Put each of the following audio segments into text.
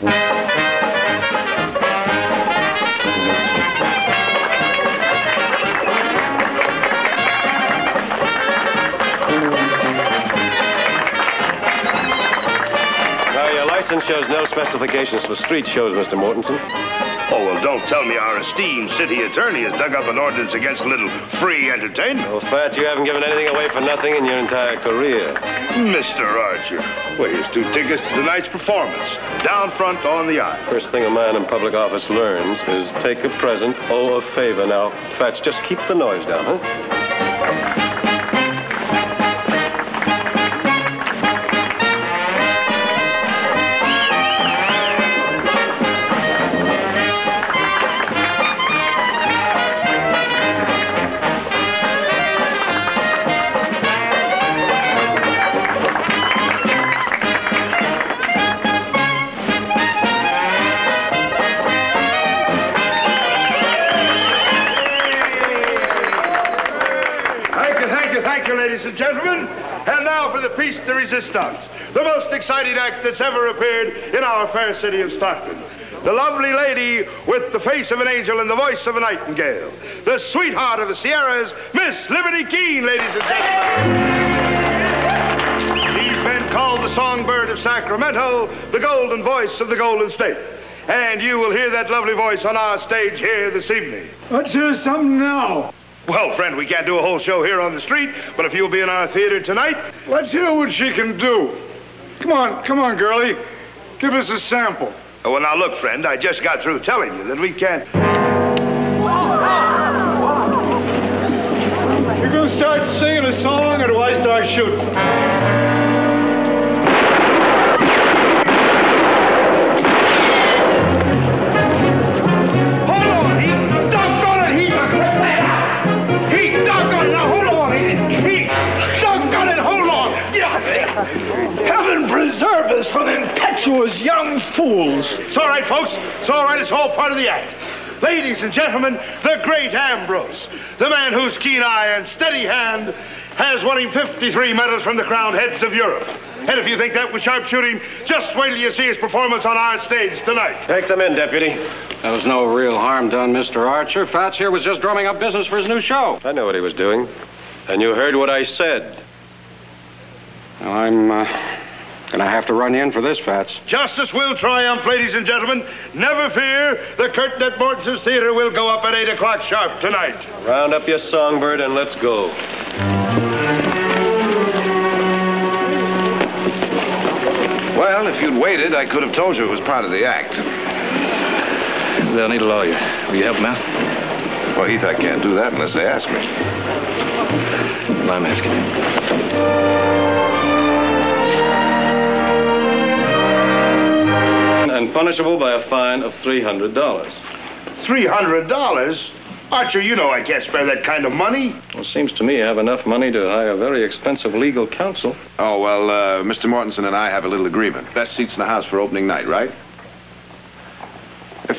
Now, your license shows no specifications for street shows, Mr. Mortensen. Oh, well, don't tell me our esteemed city attorney has dug up an ordinance against a little free entertainment. Well, Fat, you haven't given anything away for nothing in your entire career. Mr. Archer, well, here's two tickets to tonight's performance. Down front on the aisle. First thing a man in public office learns is take a present, owe a favor. Now, Fats, just keep the noise down, huh? Resistance, the most exciting act that's ever appeared in our fair city of Stockton. The lovely lady with the face of an angel and the voice of a nightingale. The sweetheart of the Sierras, Miss Liberty Keene, ladies and gentlemen. She's been called the songbird of Sacramento, the golden voice of the Golden State. And you will hear that lovely voice on our stage here this evening. Let's something now. Well, friend, we can't do a whole show here on the street, but if you'll be in our theater tonight, Let's hear what she can do. Come on, come on, girlie. Give us a sample. Oh, well, now look, friend, I just got through telling you that we can't. You're gonna start singing a song, or do I start shooting? Preserve impetuous young fools. It's all right, folks. It's all right. It's all part of the act. Ladies and gentlemen, the great Ambrose, the man whose keen eye and steady hand has won him 53 medals from the crowned heads of Europe. And if you think that was sharpshooting, just wait till you see his performance on our stage tonight. Take them in, deputy. There was no real harm done, Mr. Archer. Fats here was just drumming up business for his new show. I know what he was doing. And you heard what I said. Well, I'm uh, gonna have to run in for this, Fats. Justice will triumph, ladies and gentlemen. Never fear, the curtain at Morton's Theater will go up at 8 o'clock sharp tonight. Round up your songbird and let's go. Well, if you'd waited, I could have told you it was part of the act. They'll need a lawyer. Will you help them out? Well, Heath, I can't do that unless they ask me. Well, I'm asking you. Punishable by a fine of $300. $300? Archer, you know I can't spare that kind of money. Well, it seems to me I have enough money to hire a very expensive legal counsel. Oh, well, uh, Mr. Mortensen and I have a little agreement. Best seats in the house for opening night, right?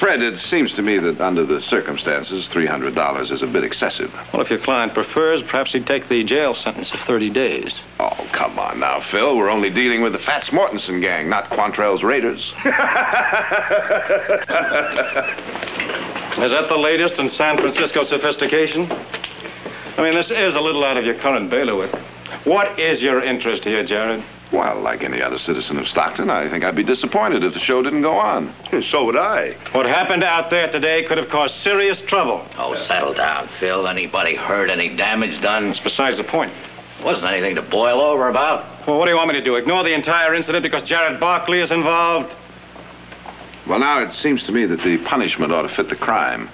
Fred, it seems to me that under the circumstances, $300 is a bit excessive. Well, if your client prefers, perhaps he'd take the jail sentence of 30 days. Oh, come on now, Phil. We're only dealing with the Fats Mortensen gang, not Quantrill's Raiders. Is that the latest in San Francisco sophistication? I mean, this is a little out of your current bailiwick. What is your interest here, Jared? Well, like any other citizen of Stockton, I think I'd be disappointed if the show didn't go on. So would I. What happened out there today could have caused serious trouble. Oh, settle down, Phil. Anybody hurt? Any damage done? It's besides the point. Wasn't anything to boil over about. Well, what do you want me to do? Ignore the entire incident because Jared Barkley is involved? Well, now it seems to me that the punishment ought to fit the crime.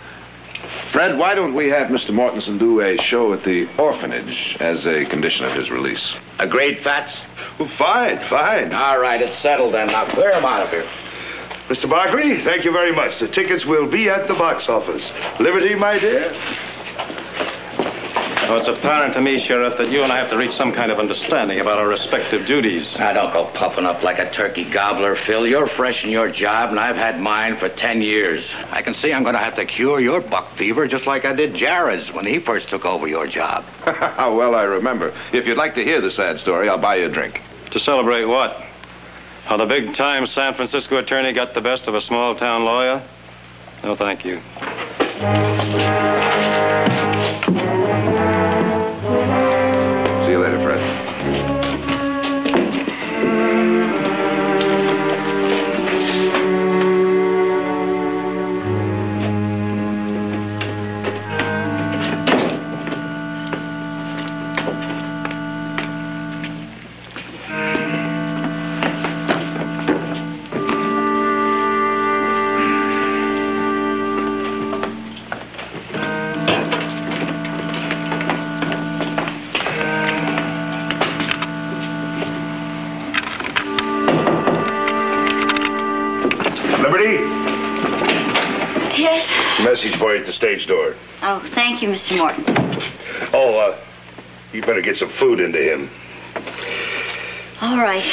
Fred, why don't we have Mr. Mortensen do a show at the orphanage as a condition of his release? Agreed, Fats? Well, fine, fine. All right, it's settled then. Now clear him out of here. Mr. Barkley, thank you very much. The tickets will be at the box office. Liberty, my dear? Now, it's apparent to me, Sheriff, that you and I have to reach some kind of understanding about our respective duties. Now, don't go puffing up like a turkey gobbler, Phil. You're fresh in your job, and I've had mine for ten years. I can see I'm going to have to cure your buck fever just like I did Jared's when he first took over your job. How well I remember. If you'd like to hear the sad story, I'll buy you a drink. To celebrate what? How the big time San Francisco attorney got the best of a small town lawyer? No, thank you. See you Morton. Oh, uh, you better get some food into him. All right.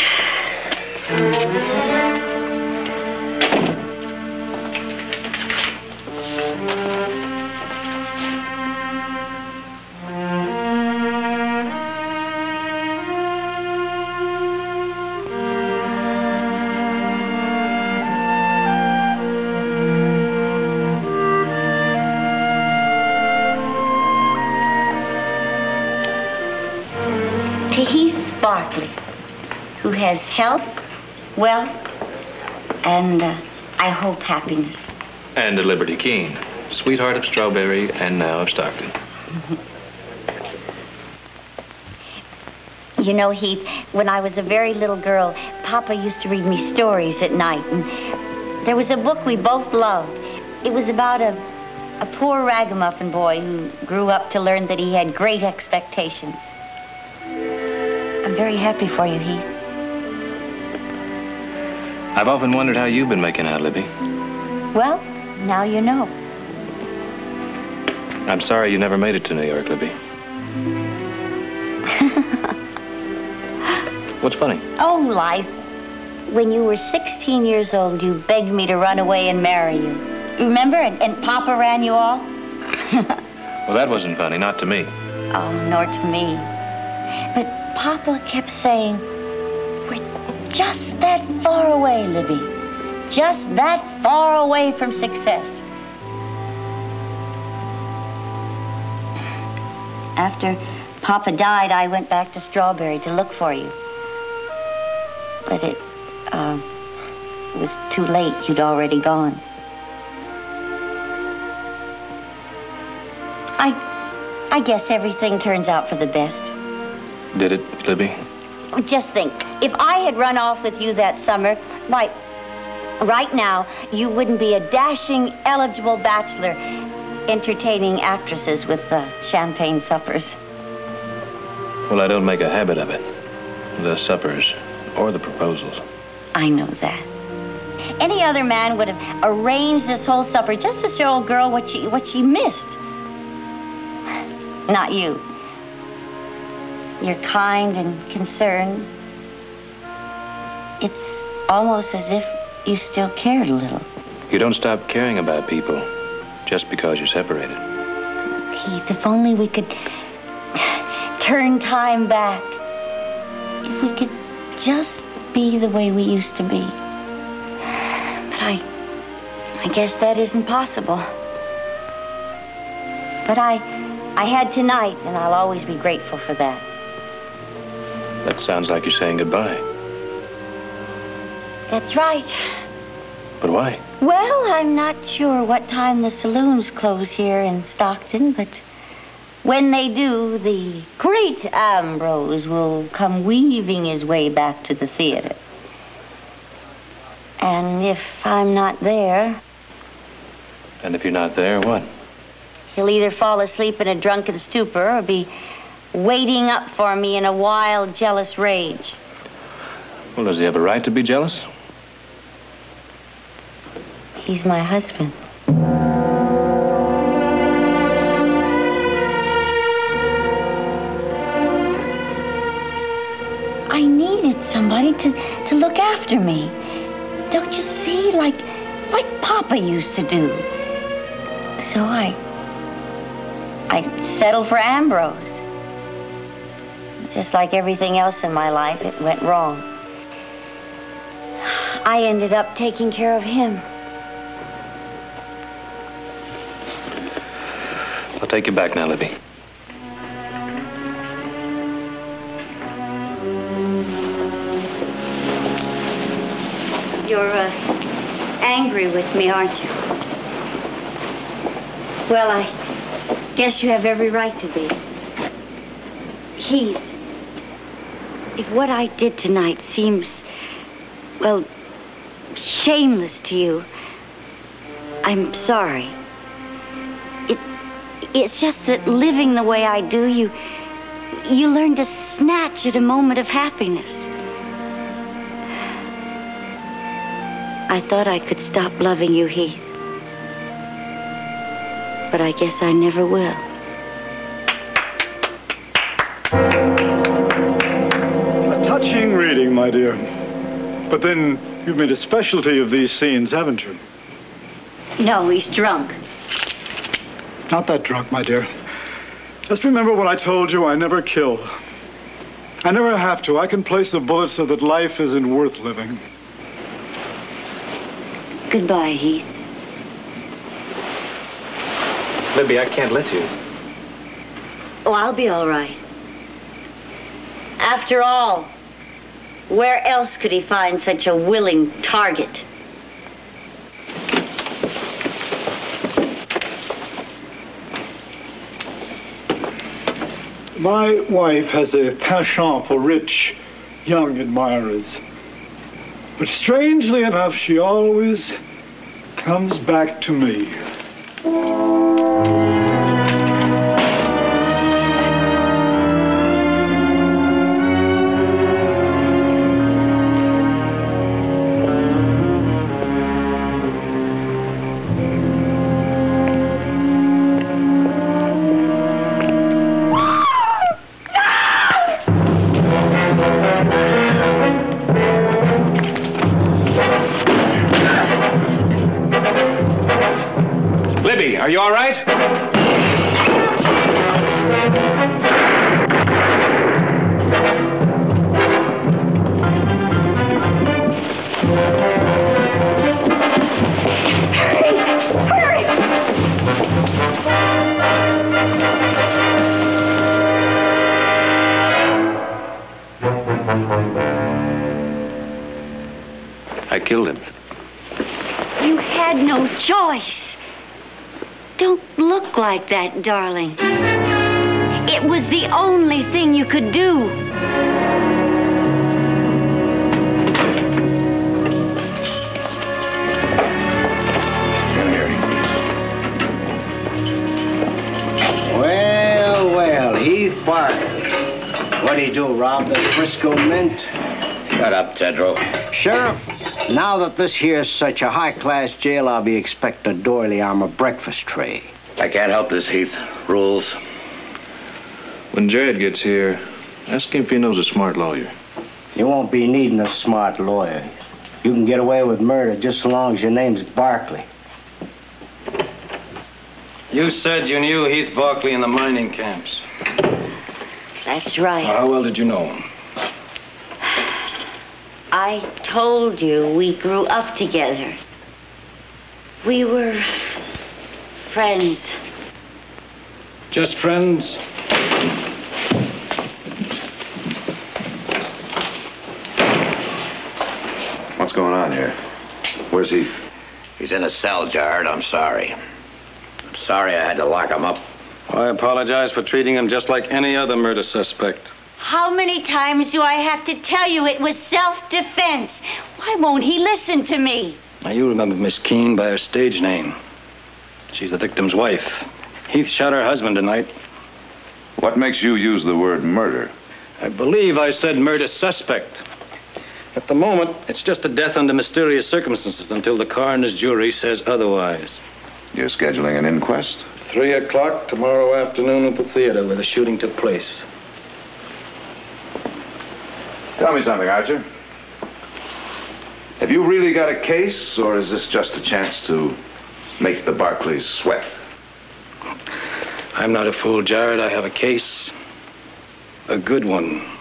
Who has health, wealth, and uh, I hope happiness. And to Liberty Keene, sweetheart of Strawberry and now of Stockton. You know, Heath, when I was a very little girl, Papa used to read me stories at night, and there was a book we both loved. It was about a, a poor ragamuffin boy who grew up to learn that he had great expectations. I'm very happy for you, Heath. I've often wondered how you've been making out, Libby. Well, now you know. I'm sorry you never made it to New York, Libby. What's funny? Oh, life. When you were 16 years old, you begged me to run away and marry you. Remember? And, and Papa ran you off? Well, that wasn't funny, not to me. Oh, nor to me. But Papa kept saying, just that far away, Libby. Just that far away from success. After Papa died, I went back to Strawberry to look for you. But it, uh, was too late. You'd already gone. I, I guess everything turns out for the best. Did it, Libby? Just think, if I had run off with you that summer, why, right now, you wouldn't be a dashing, eligible bachelor entertaining actresses with uh, champagne suppers. Well, I don't make a habit of it. The suppers or the proposals. I know that. Any other man would have arranged this whole supper just to show a girl what she what she missed. Not you. You're kind and concerned. It's almost as if you still cared a little. You don't stop caring about people just because you're separated. Heath, if only we could turn time back. If we could just be the way we used to be. But I I guess that isn't possible. But I I had tonight and I'll always be grateful for that. That sounds like you're saying goodbye. That's right. But why? Well, I'm not sure what time the saloons close here in Stockton, but when they do, the great Ambrose will come weaving his way back to the theater. And if I'm not there, And if you're not there, what? he'll either fall asleep in a drunken stupor or be waiting up for me in a wild, jealous rage. Well, does he have a right to be jealous? He's my husband. I needed somebody to, to look after me. Don't you see? Like like Papa used to do. So I I settled for Ambrose. Just like everything else in my life, it went wrong. I ended up taking care of him. I'll take you back now, Libby. You're uh, angry with me, aren't you? Well, I guess you have every right to be. Heath, if what I did tonight seems, well, shameless to you, I'm sorry. It, it's just that living the way I do, you, you learn to snatch at a moment of happiness. I thought I could stop loving you, Heath. But I guess I never will. My dear. But then you've made a specialty of these scenes, haven't you? No, he's drunk. Not that drunk, my dear. Just remember what I told you I never kill. I never have to. I can place a bullet so that life isn't worth living. Goodbye, Heath. Libby, I can't let you. Oh, I'll be all right. After all, where else could he find such a willing target? My wife has a penchant for rich, young admirers. But strangely enough, she always comes back to me. Killed him. You had no choice. Don't look like that, darling. It was the only thing you could do. Come here. Well, well, Heath Barkley. What'd he do, rob the Frisco Mint? Shut up, Tedrow. Sheriff, now that this here's such a high-class jail, I'll be expecting a doily armor breakfast tray. I can't help this, Heath. Rules. When Jared gets here, ask him if he knows a smart lawyer. You won't be needing a smart lawyer. You can get away with murder just so long as your name's Barkley. You said you knew Heath Barkley in the mining camps. That's right. How well did you know him? I told you we grew up together. We were friends. Just friends? What's going on here? Where's Heath? He's in a cell, Jared. I'm sorry. I'm sorry I had to lock him up. I apologize for treating him just like any other murder suspect. How many times do I have to tell you it was self-defense? Why won't he listen to me? Now, you remember Miss Keene by her stage name. She's the victim's wife. Heath shot her husband tonight. What makes you use the word murder? I believe I said murder suspect. At the moment, it's just a death under mysterious circumstances until the coroner's jury says otherwise. You're scheduling an inquest? Three o'clock tomorrow afternoon at the theater where the shooting took place. Tell me something, Archer. Have you really got a case, or is this just a chance to make the Barkleys sweat? I'm not a fool, Jared. I have a case. A good one.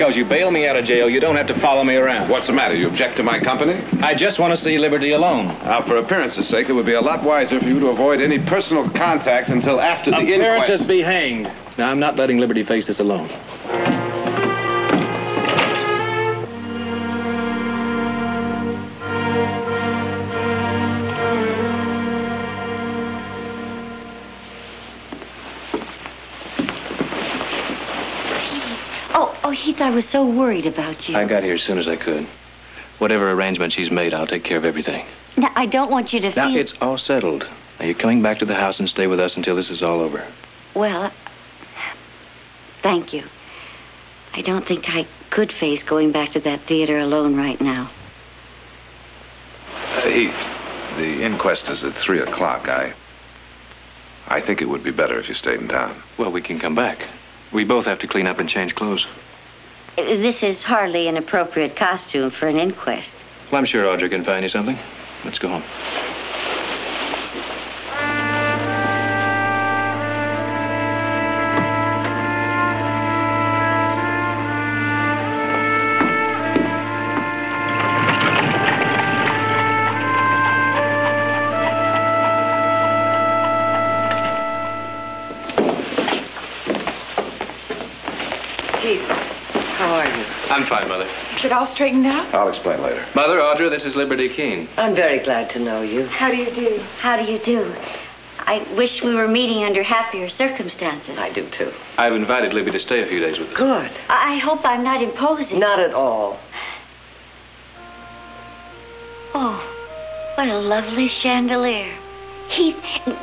Because you bail me out of jail, you don't have to follow me around. What's the matter? You object to my company? I just want to see Liberty alone. Now, for appearance's sake, it would be a lot wiser for you to avoid any personal contact until after the Appearances inquest. be hanged. Now, I'm not letting Liberty face this alone. Oh, Heath, I was so worried about you. I got here as soon as I could. Whatever arrangement she's made, I'll take care of everything. Now, I don't want you to Now, feel... it's all settled. Now, you're coming back to the house and stay with us until this is all over. Well, thank you. I don't think I could face going back to that theater alone right now. Uh, Heath, the inquest is at 3 o'clock. I. I think it would be better if you stayed in town. Well, we can come back. We both have to clean up and change clothes. Uh, This is hardly an appropriate costume for an inquest. Well, I'm sure Audra can find you something. Let's go home. Fine, Mother. Is it all straightened out? I'll explain later. Mother, Audra, this is Liberty Keene. I'm very glad to know you. How do you do? How do you do? I wish we were meeting under happier circumstances. I do too. I've invited Libby to stay a few days with us. Good. I hope I'm not imposing. Not at all. Oh, what a lovely chandelier. Heath,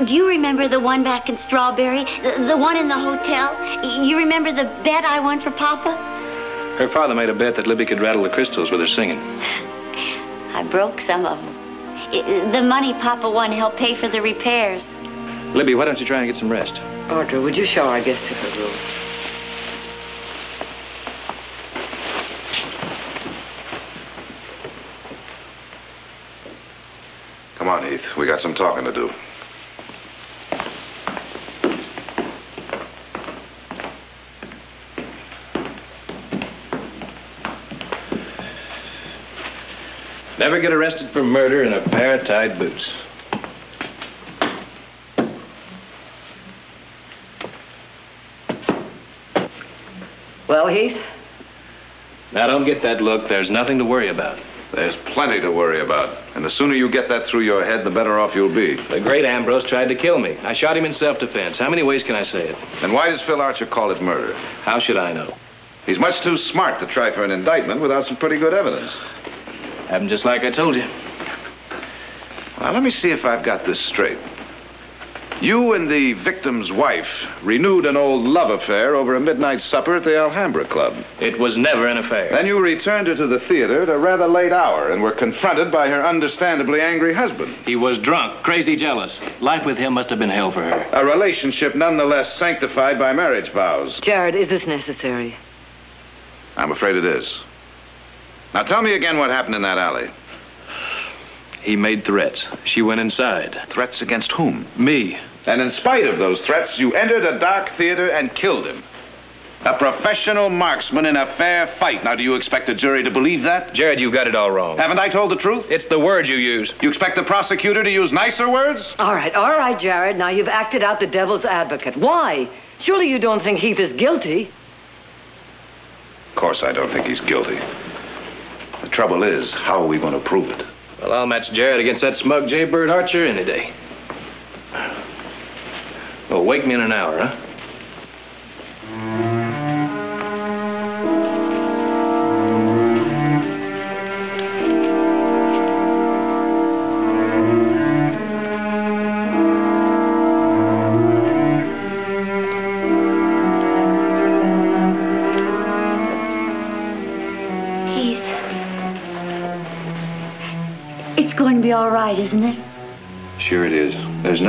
do you remember the one back in Strawberry? The, the one in the hotel? You remember the bed I won for Papa? Her father made a bet that Libby could rattle the crystals with her singing. I broke some of them. I- the money Papa won helped pay for the repairs. Libby, why don't you try and get some rest? Audra, would you show our guest to her room? Come on, Heath. We got some talking to do. Never get arrested for murder in a pair of tied boots. Well, Heath? Now, don't get that look. There's nothing to worry about. There's plenty to worry about. And the sooner you get that through your head, the better off you'll be. The great Ambrose tried to kill me. I shot him in self-defense. How many ways can I say it? And why does Phil Archer call it murder? How should I know? He's much too smart to try for an indictment without some pretty good evidence. Happened just like I told you. Now, let me see if I've got this straight. You and the victim's wife renewed an old love affair over a midnight supper at the Alhambra Club. It was never an affair. Then you returned her to the theater at a rather late hour and were confronted by her understandably angry husband. He was drunk, crazy jealous. Life with him must have been hell for her. A relationship nonetheless sanctified by marriage vows. Jared, is this necessary? I'm afraid it is. Now tell me again what happened in that alley. He made threats. She went inside. Threats against whom? Me. And in spite of those threats, you entered a dark theater and killed him. A professional marksman in a fair fight. Now, do you expect a jury to believe that? Jared, you've got it all wrong. Haven't I told the truth? It's the word you use. You expect the prosecutor to use nicer words? All right, all right, Jared. Now you've acted out the devil's advocate. Why? Surely you don't think Heath is guilty. Of course, I don't think he's guilty. Trouble is, how are we going to prove it? Well, I'll match Jared against that smug Jaybird Archer any day. Well, wake me in an hour, huh?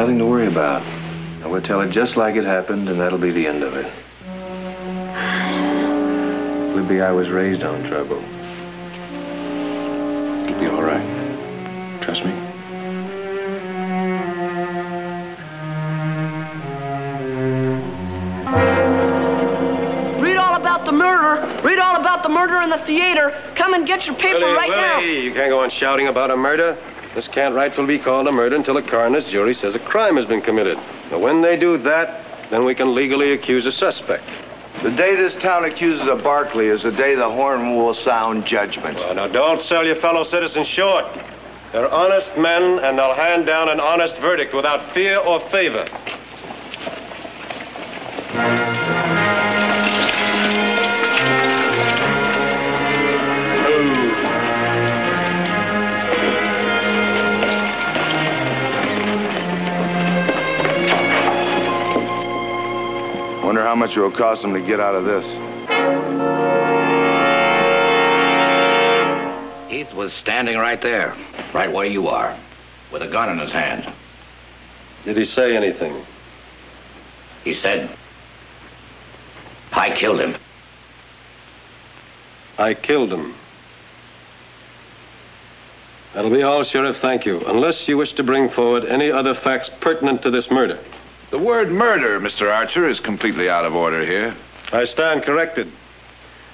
Nothing to worry about. And we'll tell it just like it happened, and that'll be the end of it. Libby, I was raised on trouble. It'll be all right. Trust me. Read all about the murder. Read all about about the murder in the theater. Come and get your paper Willie, right now. Willie, you can't go on shouting about a murder. This can't rightfully be called a murder until a coroner's jury says a crime has been committed. Now, when they do that, then we can legally accuse a suspect. The day this town accuses a Barkley is the day the horn will sound judgment. Well, now, don't sell your fellow citizens short. They're honest men, and they'll hand down an honest verdict without fear or favor. How much it will cost him to get out of this. Heath was standing right there, right where you are, with a gun in his hand. Did he say anything? He said, I killed him. I killed him. That'll be all, Sheriff. Thank you. Unless you wish to bring forward any other facts pertinent to this murder. The word murder, Mr. Archer, is completely out of order here. I stand corrected.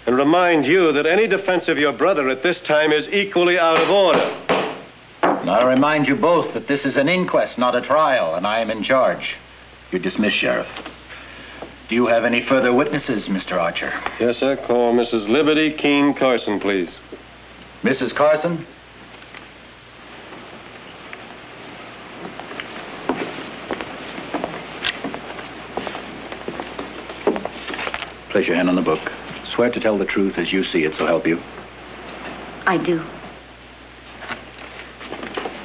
And remind you that any defense of your brother at this time is equally out of order. And I remind you both that this is an inquest, not a trial, and I am in charge. You're dismissed, Sheriff. Do you have any further witnesses, Mr. Archer? Yes, sir. Call Mrs. Liberty Keene Carson, please. Mrs. Carson? Place your hand on the book. Swear to tell the truth as you see it, so help you. I do.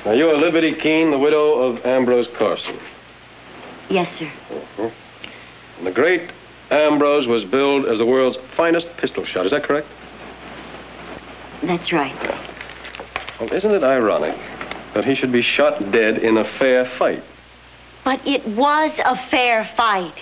Now, you are Liberty Keene, the widow of Ambrose Carson. Yes, sir. Mhm. And the great Ambrose was billed as the world's finest pistol shot. Is that correct? That's right. Well, isn't it ironic that he should be shot dead in a fair fight? But it was a fair fight.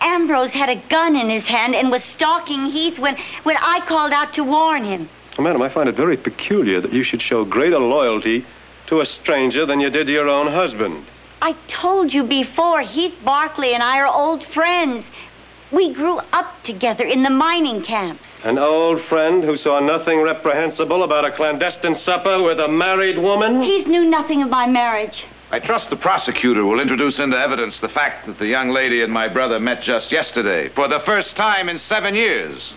Ambrose had a gun in his hand and was stalking Heath when, when I called out to warn him. Well, madam, I find it very peculiar that you should show greater loyalty to a stranger than you did to your own husband. I told you before, Heath Barkley and I are old friends. We grew up together in the mining camps. An old friend who saw nothing reprehensible about a clandestine supper with a married woman? Heath knew nothing of my marriage. I trust the prosecutor will introduce into evidence the fact that the young lady and my brother met just yesterday, for the first time in seven years.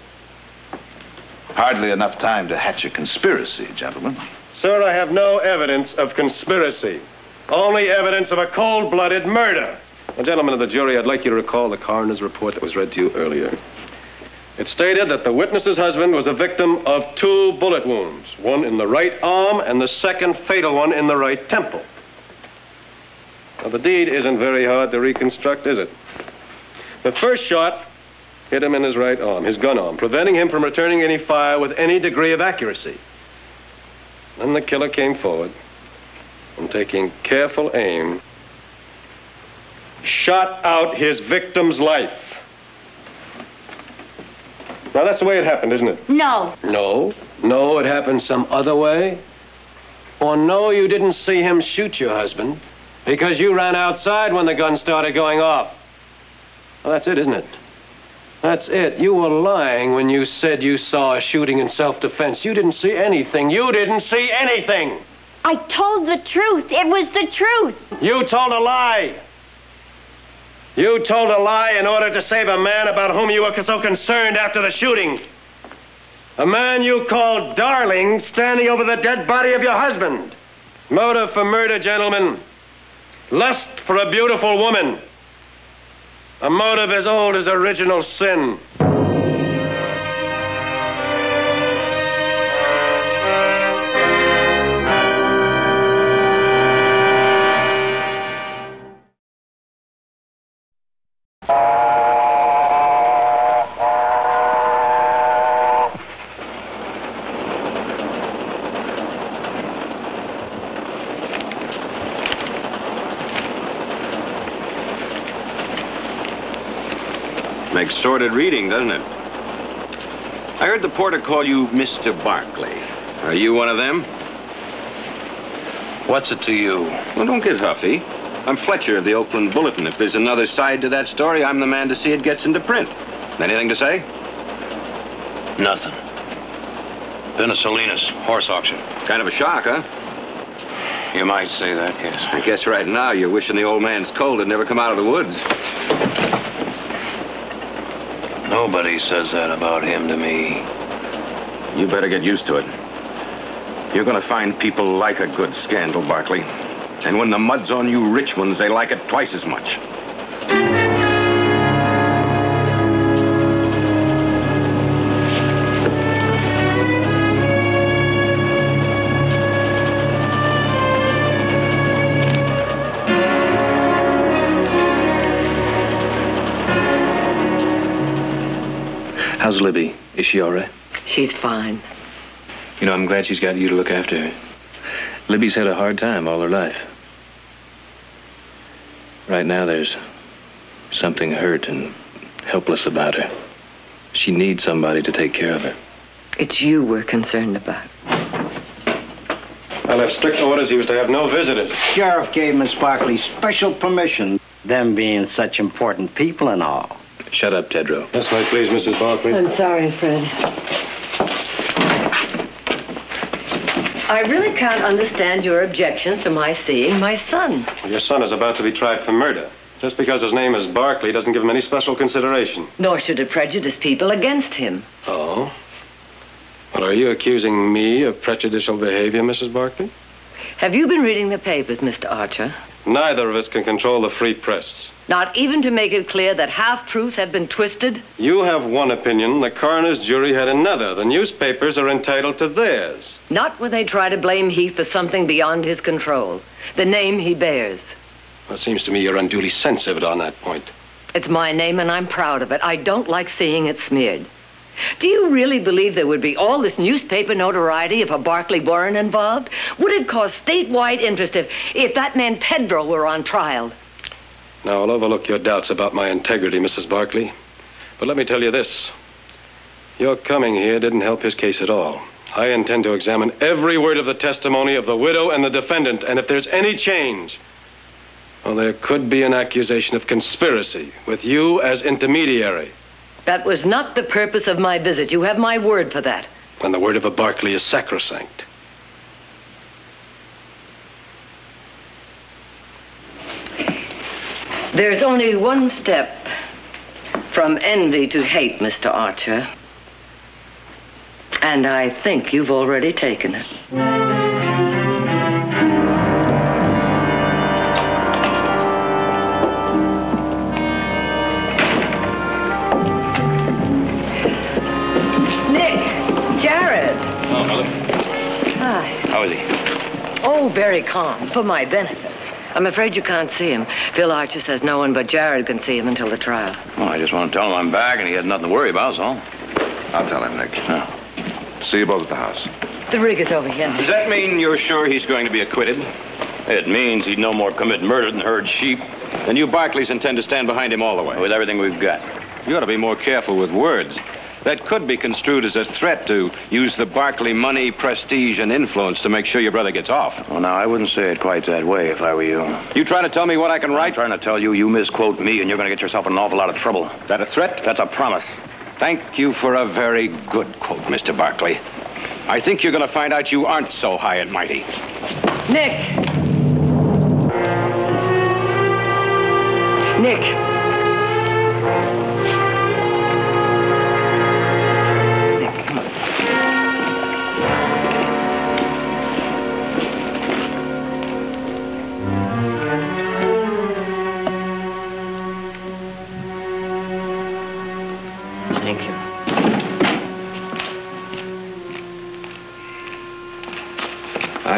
Hardly enough time to hatch a conspiracy, gentlemen. Sir, I have no evidence of conspiracy. Only evidence of a cold-blooded murder. Well, gentlemen of the jury, I'd like you to recall the coroner's report that was read to you earlier. It stated that the witness's husband was a victim of two bullet wounds, one in the right arm and the second fatal one in the right temple. Now, the deed isn't very hard to reconstruct, is it? The first shot hit him in his right arm, his gun arm, preventing him from returning any fire with any degree of accuracy. Then the killer came forward and, taking careful aim, shot out his victim's life. Now, that's the way it happened, isn't it? No. No. No, it happened some other way. Or no, you didn't see him shoot your husband because you ran outside when the gun started going off. Well, that's it, isn't it? That's it. You were lying when you said you saw a shooting in self-defense. You didn't see anything. You didn't see anything. I told the truth. It was the truth. You told a lie. You told a lie in order to save a man about whom you were so concerned after the shooting. A man you called darling standing over the dead body of your husband. Motive for murder, gentlemen. Lust for a beautiful woman. A motive as old as original sin. Sordid reading, doesn't it? I heard the porter call you Mr. Barkley. Are you one of them? What's it to you? Well, don't get huffy. I'm Fletcher of the Oakland Bulletin. If there's another side to that story, I'm the man to see it gets into print. Anything to say? Nothing. Then a Salinas horse auction. Kind of a shock, huh? You might say that, yes. I guess right now you're wishing the old man's cold had never come out of the woods. Nobody says that about him to me. You better get used to it. You're gonna find people like a good scandal, Barkley. And when the mud's on you rich ones, they like it twice as much. How's Libby? Is she all right? She's fine. You know, I'm glad she's got you to look after her. Libby's had a hard time all her life. Right now, there's something hurt and helpless about her. She needs somebody to take care of her. It's you we're concerned about. I left strict orders he was to have no visitors. Sheriff gave Miss Barkley special permission, them being such important people and all. Shut up, Tedrow. Yes, may I please, Mrs. Barkley? I'm sorry, Fred. I really can't understand your objections to my seeing my son. Your son is about to be tried for murder. Just because his name is Barkley doesn't give him any special consideration. Nor should it prejudice people against him. Oh? Well, are you accusing me of prejudicial behavior, Mrs. Barkley? Have you been reading the papers, Mr. Archer? Neither of us can control the free press. Not even to make it clear that half-truths have been twisted? You have one opinion, the coroner's jury had another. The newspapers are entitled to theirs. Not when they try to blame Heath for something beyond his control. The name he bears. Well, it seems to me you're unduly sensitive on that point. It's my name and I'm proud of it. I don't like seeing it smeared. Do you really believe there would be all this newspaper notoriety if a Barkley weren't involved? Would it cause statewide interest if, if that man Tedrow were on trial? Now, I'll overlook your doubts about my integrity, Mrs. Barkley. But let me tell you this. Your coming here didn't help his case at all. I intend to examine every word of the testimony of the widow and the defendant, and if there's any change, well, there could be an accusation of conspiracy with you as intermediary. That was not the purpose of my visit. You have my word for that. And the word of a Barkley is sacrosanct. There's only one step from envy to hate, Mr. Archer. And I think you've already taken it. Nick, Jared. Oh, Mother. Hi. How is he? Oh, very calm, for my benefit. I'm afraid you can't see him. Phil Archer says no one but Jared can see him until the trial. Well, I just want to tell him I'm back and he has nothing to worry about, so. I'll tell him, Nick. See you both at the house. The rig is over here. Does that mean you're sure he's going to be acquitted? It means he'd no more commit murder than herd sheep. And you Barkleys intend to stand behind him all the way. With everything we've got. You ought to be more careful with words. That could be construed as a threat to use the Barkley money, prestige, and influence to make sure your brother gets off. Well, now, I wouldn't say it quite that way if I were you. You trying to tell me what I can write? I'm trying to tell you you misquote me and you're going to get yourself in an awful lot of trouble. That a threat? That's a promise. Thank you for a very good quote, Mr. Barkley. I think you're going to find out you aren't so high and mighty. Nick! Nick!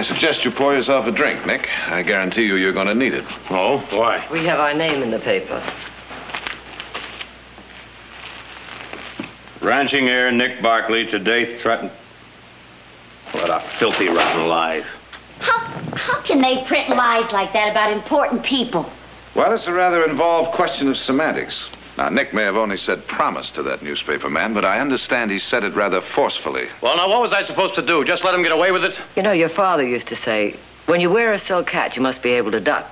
Suggest you pour yourself a drink, Nick. I guarantee you you're going to need it. Oh? Why? We have our name in the paper. Ranching heir Nick Barkley today threatened. What a filthy, rotten lies. How, how can they print lies like that about important people? Well, it's a rather involved question of semantics. Now, Nick may have only said promise to that newspaper man, but I understand he said it rather forcefully. Well, now, what was I supposed to do? Just let him get away with it? You know, your father used to say, when you wear a silk hat, you must be able to duck.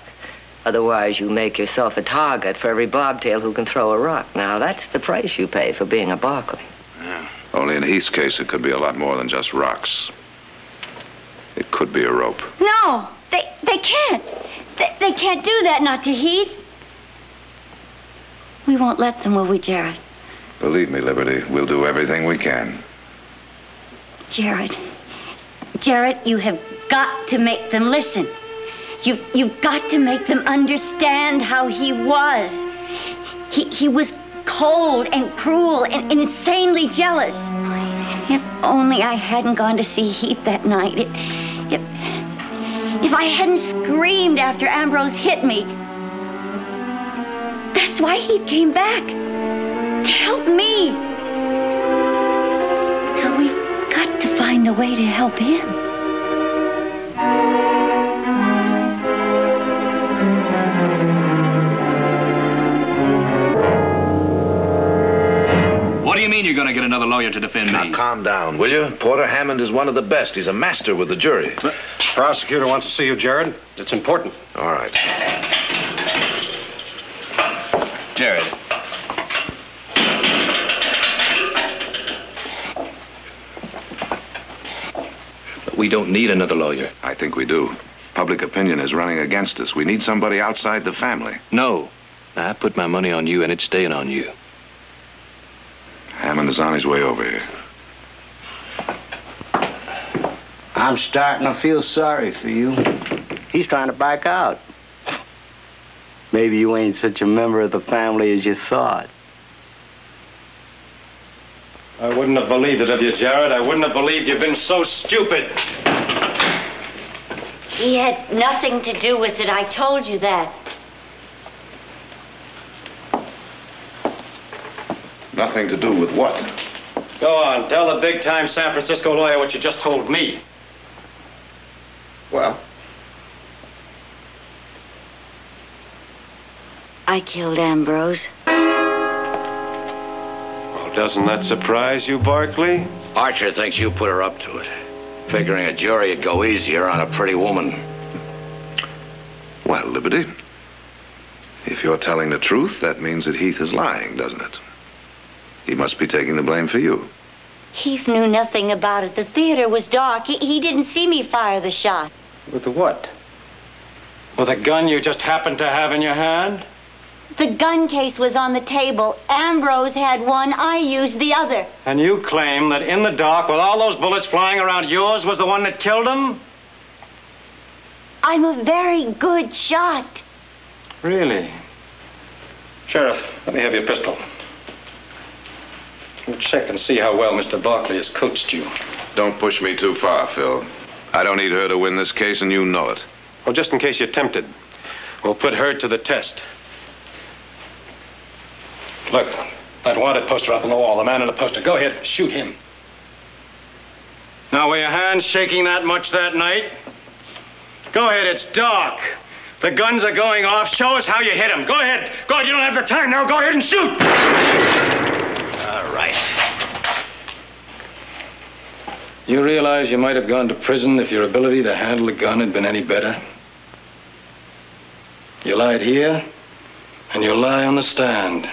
Otherwise, you make yourself a target for every bobtail who can throw a rock. Now, that's the price you pay for being a Barkley. Yeah. Only in Heath's case, it could be a lot more than just rocks. It could be a rope. No, they they can't. They, they can't do that, not to Heath. We won't let them, will we, Jared? Believe me, Liberty, we'll do everything we can. Jared. Jared, you have got to make them listen. You've, you've got to make them understand how he was. He, he was cold and cruel and, and insanely jealous. If only I hadn't gone to see Heath that night. It, if, if I hadn't screamed after Ambrose hit me. That's why he came back. To help me. Now we've got to find a way to help him. What do you mean you're going to get another lawyer to defend me? Now, calm down, will you? Porter Hammond is one of the best. He's a master with the jury. Prosecutor wants to see you, Jared. It's important. All right. Jared. We don't need another lawyer. I think we do. Public opinion is running against us. We need somebody outside the family. No. I put my money on you, and it's staying on you. Hammond is on his way over here. I'm starting to feel sorry for you. He's trying to back out. Maybe you ain't such a member of the family as you thought. I wouldn't have believed it of you, Jared. I wouldn't have believed you've been so stupid. He had nothing to do with it. I told you that. Nothing to do with what? Go on, tell the big time San Francisco lawyer what you just told me. Well, I killed Ambrose. Well, doesn't that surprise you, Barkley? Archer thinks you put her up to it. Figuring a jury would go easier on a pretty woman. well, Liberty. If you're telling the truth, that means that Heath is lying, doesn't it? He must be taking the blame for you. Heath knew nothing about it. The theater was dark. He, he didn't see me fire the shot. With the what? With a gun you just happened to have in your hand? The gun case was on the table. Ambrose had one. I used the other. And you claim that in the dark, with all those bullets flying around, yours was the one that killed him? I'm a very good shot. Really? Sheriff, let me have your pistol. We'll check and see how well Mr. Barkley has coached you. Don't push me too far, Phil. I don't need her to win this case, and you know it. Well, just in case you're tempted, we'll put her to the test. Look, that wanted poster up on the wall, the man in the poster. Go ahead, shoot him. Now, were your hands shaking that much that night? Go ahead, it's dark. The guns are going off. Show us how you hit him. Go ahead. Go ahead, you don't have the time now. Go ahead and shoot. All right. You realize you might have gone to prison if your ability to handle a gun had been any better? You lied here, and you'll lie on the stand.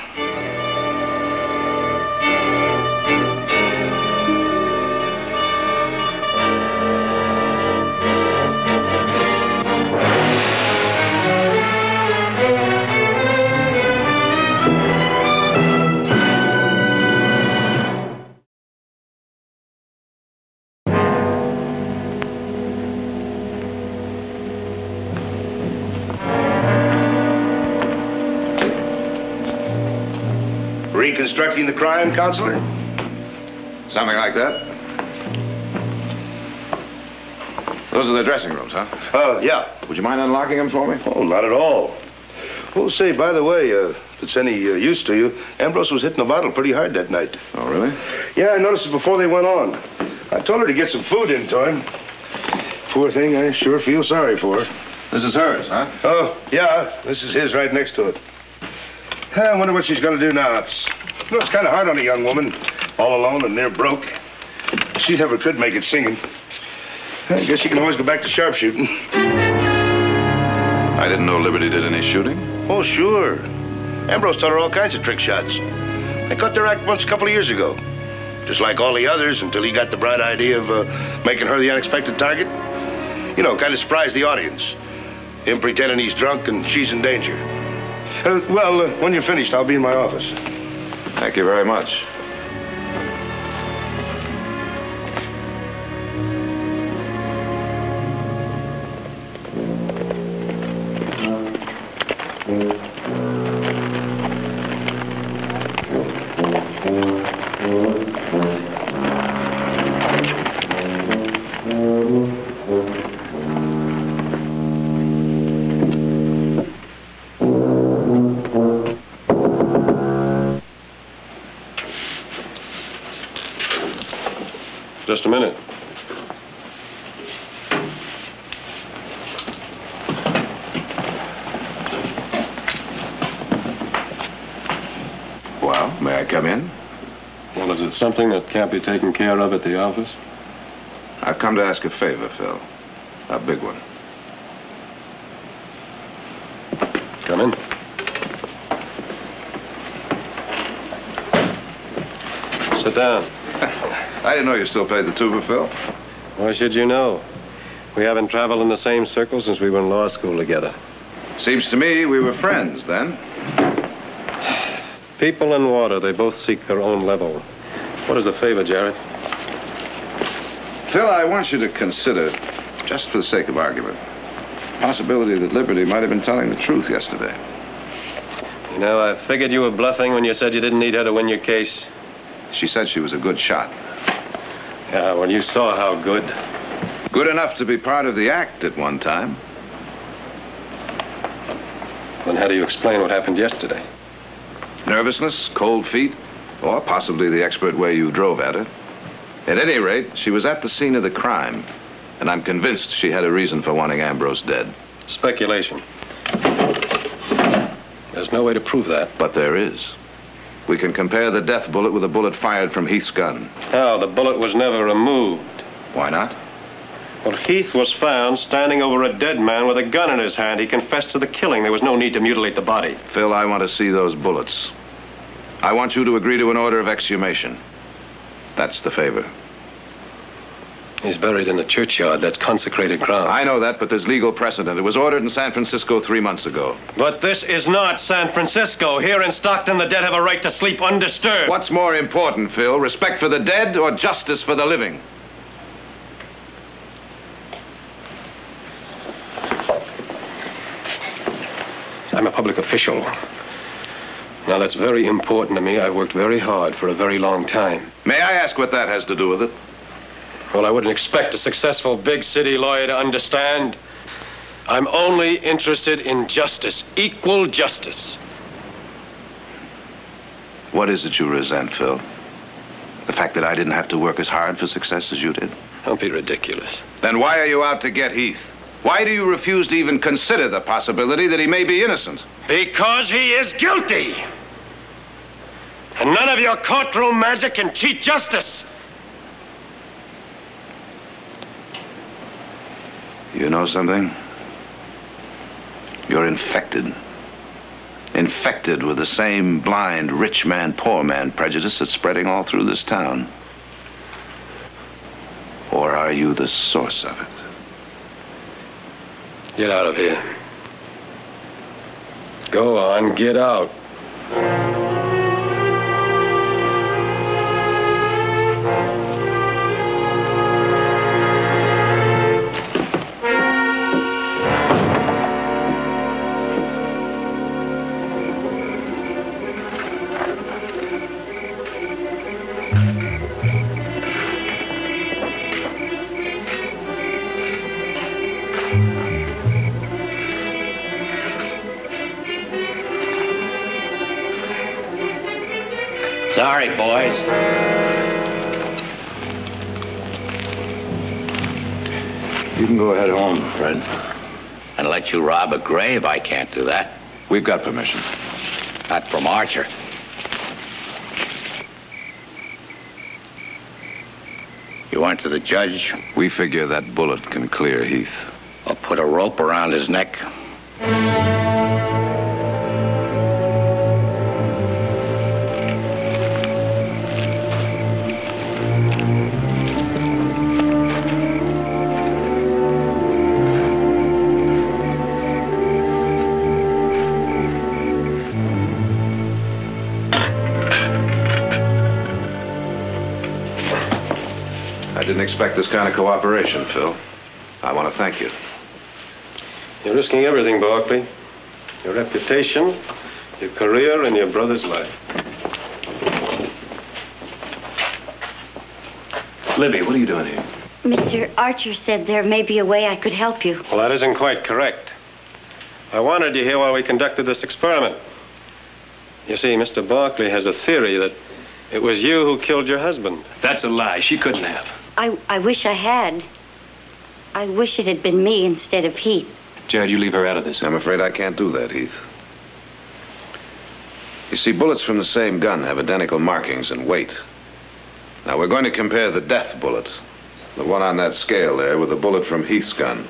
Reconstructing the crime, Counselor? Something like that. Those are the dressing rooms, huh? Uh, yeah. Would you mind unlocking them for me? Oh, not at all. Oh, say, by the way, uh, if it's any uh, use to you, Ambrose was hitting the bottle pretty hard that night. Oh, really? Yeah, I noticed it before they went on. I told her to get some food into him. Poor thing, I sure feel sorry for her. This is hers, huh? Oh, yeah, this is his right next to it. I wonder what she's going to do now. It's, you know, it's kind of hard on a young woman, all alone and near broke. She never could make it singing. I guess she can always go back to sharpshooting. I didn't know Liberty did any shooting. Oh, sure. Ambrose taught her all kinds of trick shots. I caught their act once a couple of years ago. just like all the others, until he got the bright idea of uh, making her the unexpected target. You know, kind of surprised the audience. Him pretending he's drunk and she's in danger. Uh, well, uh, when you're finished, I'll be in my office. Thank you very much. Something that can't be taken care of at the office? I've come to ask a favor, Phil. A big one. Come in. Sit down. I didn't know you still paid the tuba, Phil. Why should you know? We haven't traveled in the same circle since we were in law school together. Seems to me we were friends then. People and water, they both seek their own level. What is the favor, Jared? Phil, I want you to consider, just for the sake of argument, the possibility that Liberty might have been telling the truth yesterday. You know, I figured you were bluffing when you said you didn't need her to win your case. She said she was a good shot. Yeah, well, you saw how good. Good enough to be part of the act at one time. Then how do you explain what happened yesterday? Nervousness, cold feet, or possibly the expert way you drove at her. At any rate, she was at the scene of the crime, and I'm convinced she had a reason for wanting Ambrose dead. Speculation. There's no way to prove that. But there is. We can compare the death bullet with a bullet fired from Heath's gun. How? The bullet was never removed. Why not? Well, Heath was found standing over a dead man with a gun in his hand. He confessed to the killing. There was no need to mutilate the body. Phil, I want to see those bullets. I want you to agree to an order of exhumation. That's the favor. He's buried in the churchyard. That's consecrated ground. I know that, but there's legal precedent. It was ordered in San Francisco three months ago. But this is not San Francisco. Here in Stockton, the dead have a right to sleep undisturbed. What's more important, Phil? Respect for the dead or justice for the living? I'm a public official. Now, that's very important to me. I've worked very hard for a very long time. May I ask what that has to do with it? Well, I wouldn't expect a successful big city lawyer to understand. I'm only interested in justice, equal justice. What is it you resent, Phil? The fact that I didn't have to work as hard for success as you did? Don't be ridiculous. Then why are you out to get Heath? Why do you refuse to even consider the possibility that he may be innocent? Because he is guilty. And none of your courtroom magic can cheat justice. You know something? You're infected. Infected with the same blind rich man, poor man prejudice that's spreading all through this town. Or are you the source of it? Get out of here. Go on, get out. Rob a grave, I can't do that. We've got permission. Not from Archer. You went to the judge? We figure that bullet can clear Heath. Or put a rope around his neck? Expect this kind of cooperation, Phil. I want to thank you. You're risking everything, Barkley. Your reputation, your career, and your brother's life. Libby, what are you doing here? Mr. Archer said there may be a way I could help you. Well, that isn't quite correct. I wanted you here while we conducted this experiment. You see, Mr. Barkley has a theory that it was you who killed your husband. That's a lie. She couldn't have. I, I wish I had. I wish it had been me instead of Heath. Jared, you leave her out of this. I'm afraid I can't do that, Heath. You see, bullets from the same gun have identical markings and weight. Now, we're going to compare the death bullet, the one on that scale there, with the bullet from Heath's gun.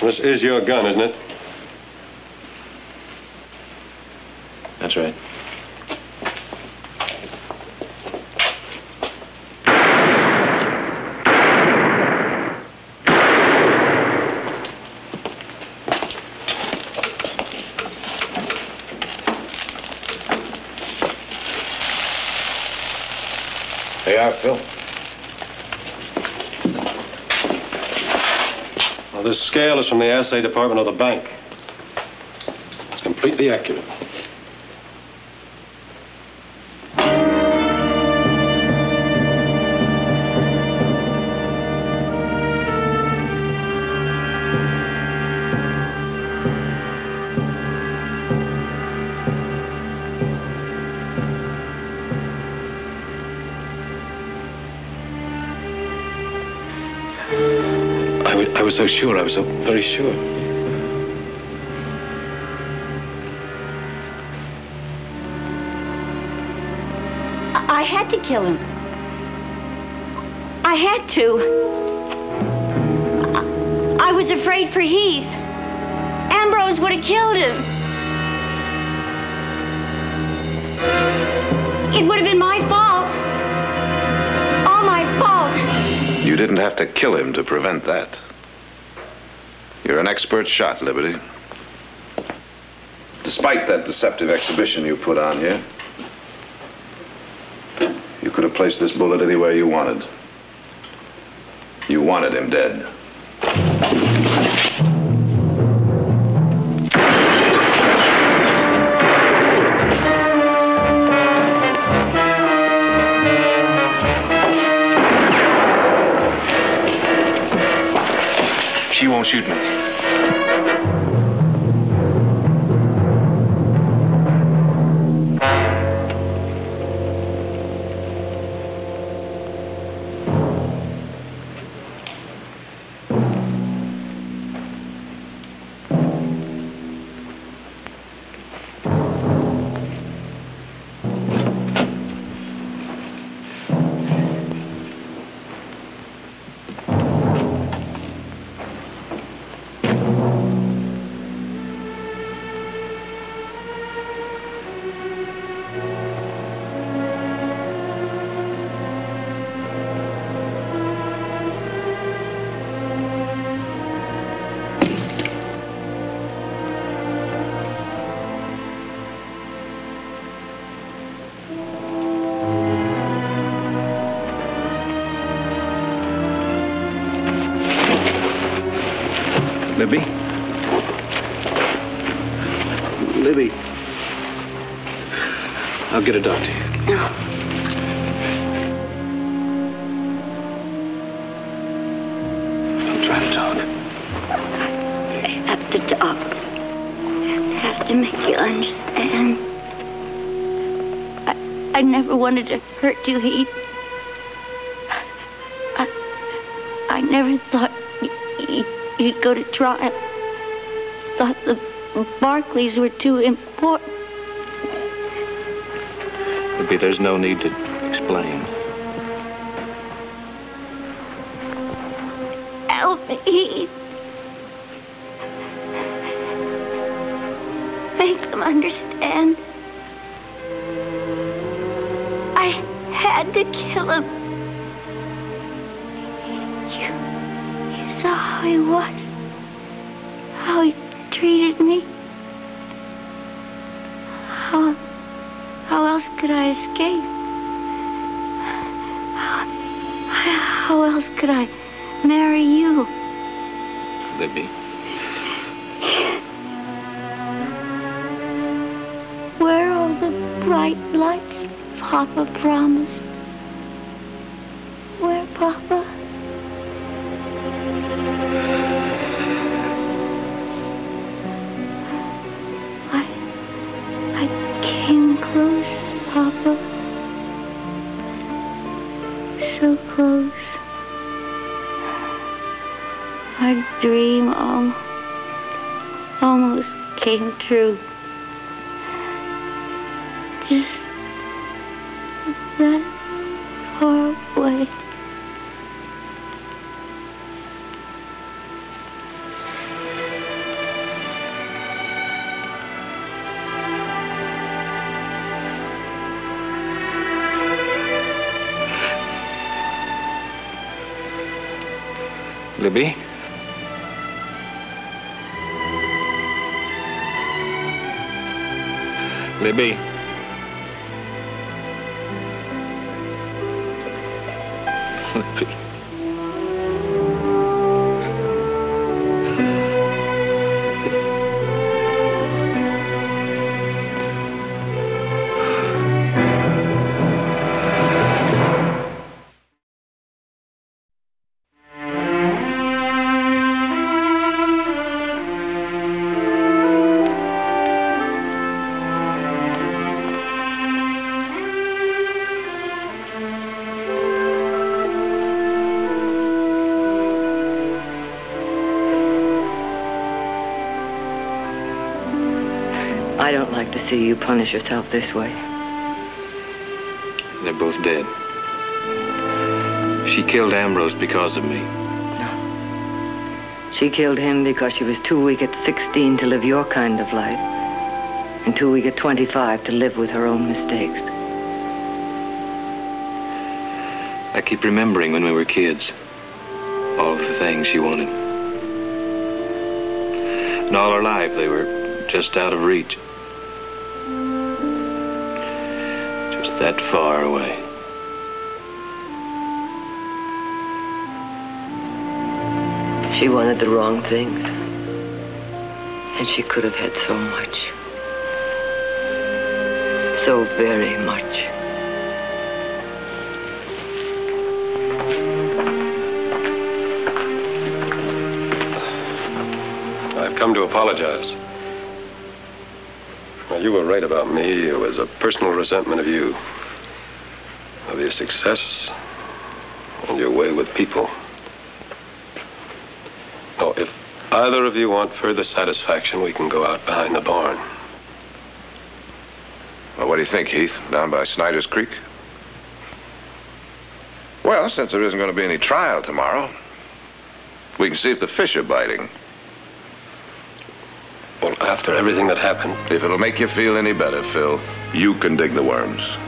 This is your gun, isn't it? That's right. They are, Phil. Well, this scale is from the assay department of the bank. It's completely accurate. So sure. I was so very sure. I I had to kill him. I had to. I, I was afraid for Heath. Ambrose would have killed him. It would have been my fault. All my fault. You didn't have to kill him to prevent that. You're an expert shot, Liberty. Despite that deceptive exhibition you put on here, you could have placed this bullet anywhere you wanted. You wanted him dead. She won't shoot me. Get a doctor. Don't try to talk. I have to talk. I have to make you understand. I, I never wanted to hurt you, Heath. I, I never thought you'd go to trial. Thought the Barkleys were too important. There's no need to see you punish yourself this way. They're both dead. She killed Ambrose because of me. No. She killed him because she was too weak at 16 to live your kind of life, and too weak at 25 to live with her own mistakes. I keep remembering when we were kids. All of the things she wanted. And all her life, they were just out of reach. That far away. She wanted the wrong things, and she could have had so much. So very much. I've come to apologize. You were right about me. It was a personal resentment of you, of your success, and your way with people. Oh, if either of you want further satisfaction, we can go out behind the barn. Well, what do you think, Heath? Down by Snyder's Creek? Well, since there isn't going to be any trial tomorrow, we can see if the fish are biting. Everything that happened. If it'll make you feel any better, Phil, you can dig the worms.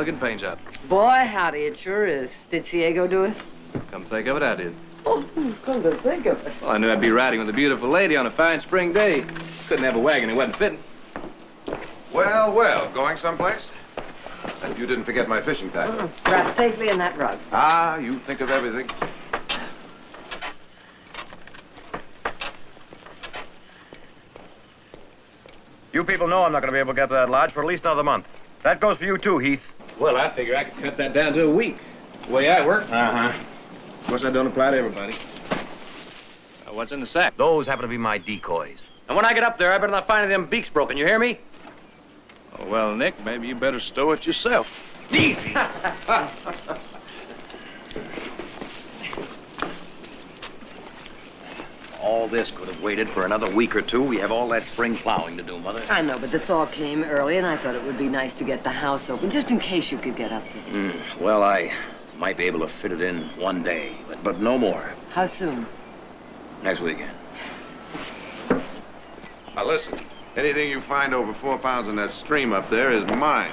Looking paint job. Boy, howdy, it sure is. Did Ciego do it? Come think of it, I did. Oh, come to think of it. Well, I knew I'd be riding with a beautiful lady on a fine spring day. Couldn't have a wagon that wasn't fitting. Well, well, going someplace? And you didn't forget my fishing tackle. Wrap safely in that rug. Ah, you think of everything. You people know I'm not going to be able to get to that lodge for at least another month. That goes for you too, Heath. Well, I figure I could cut that down to a week. The way I work. Uh-huh. Of course, that don't apply to everybody. Uh, what's in the sack? Those happen to be my decoys. And when I get up there, I better not find any of them beaks broken. You hear me? Oh, well, Nick, maybe you better stow it yourself. Easy. all this could have waited for another week or two. We have all that spring plowing to do, Mother. I know, but the thaw came early, and I thought it would be nice to get the house open, just in case you could get up there. Mm, well, I might be able to fit it in one day, but, but no more. How soon? Next weekend. Now listen, anything you find over four pounds in that stream up there is mine.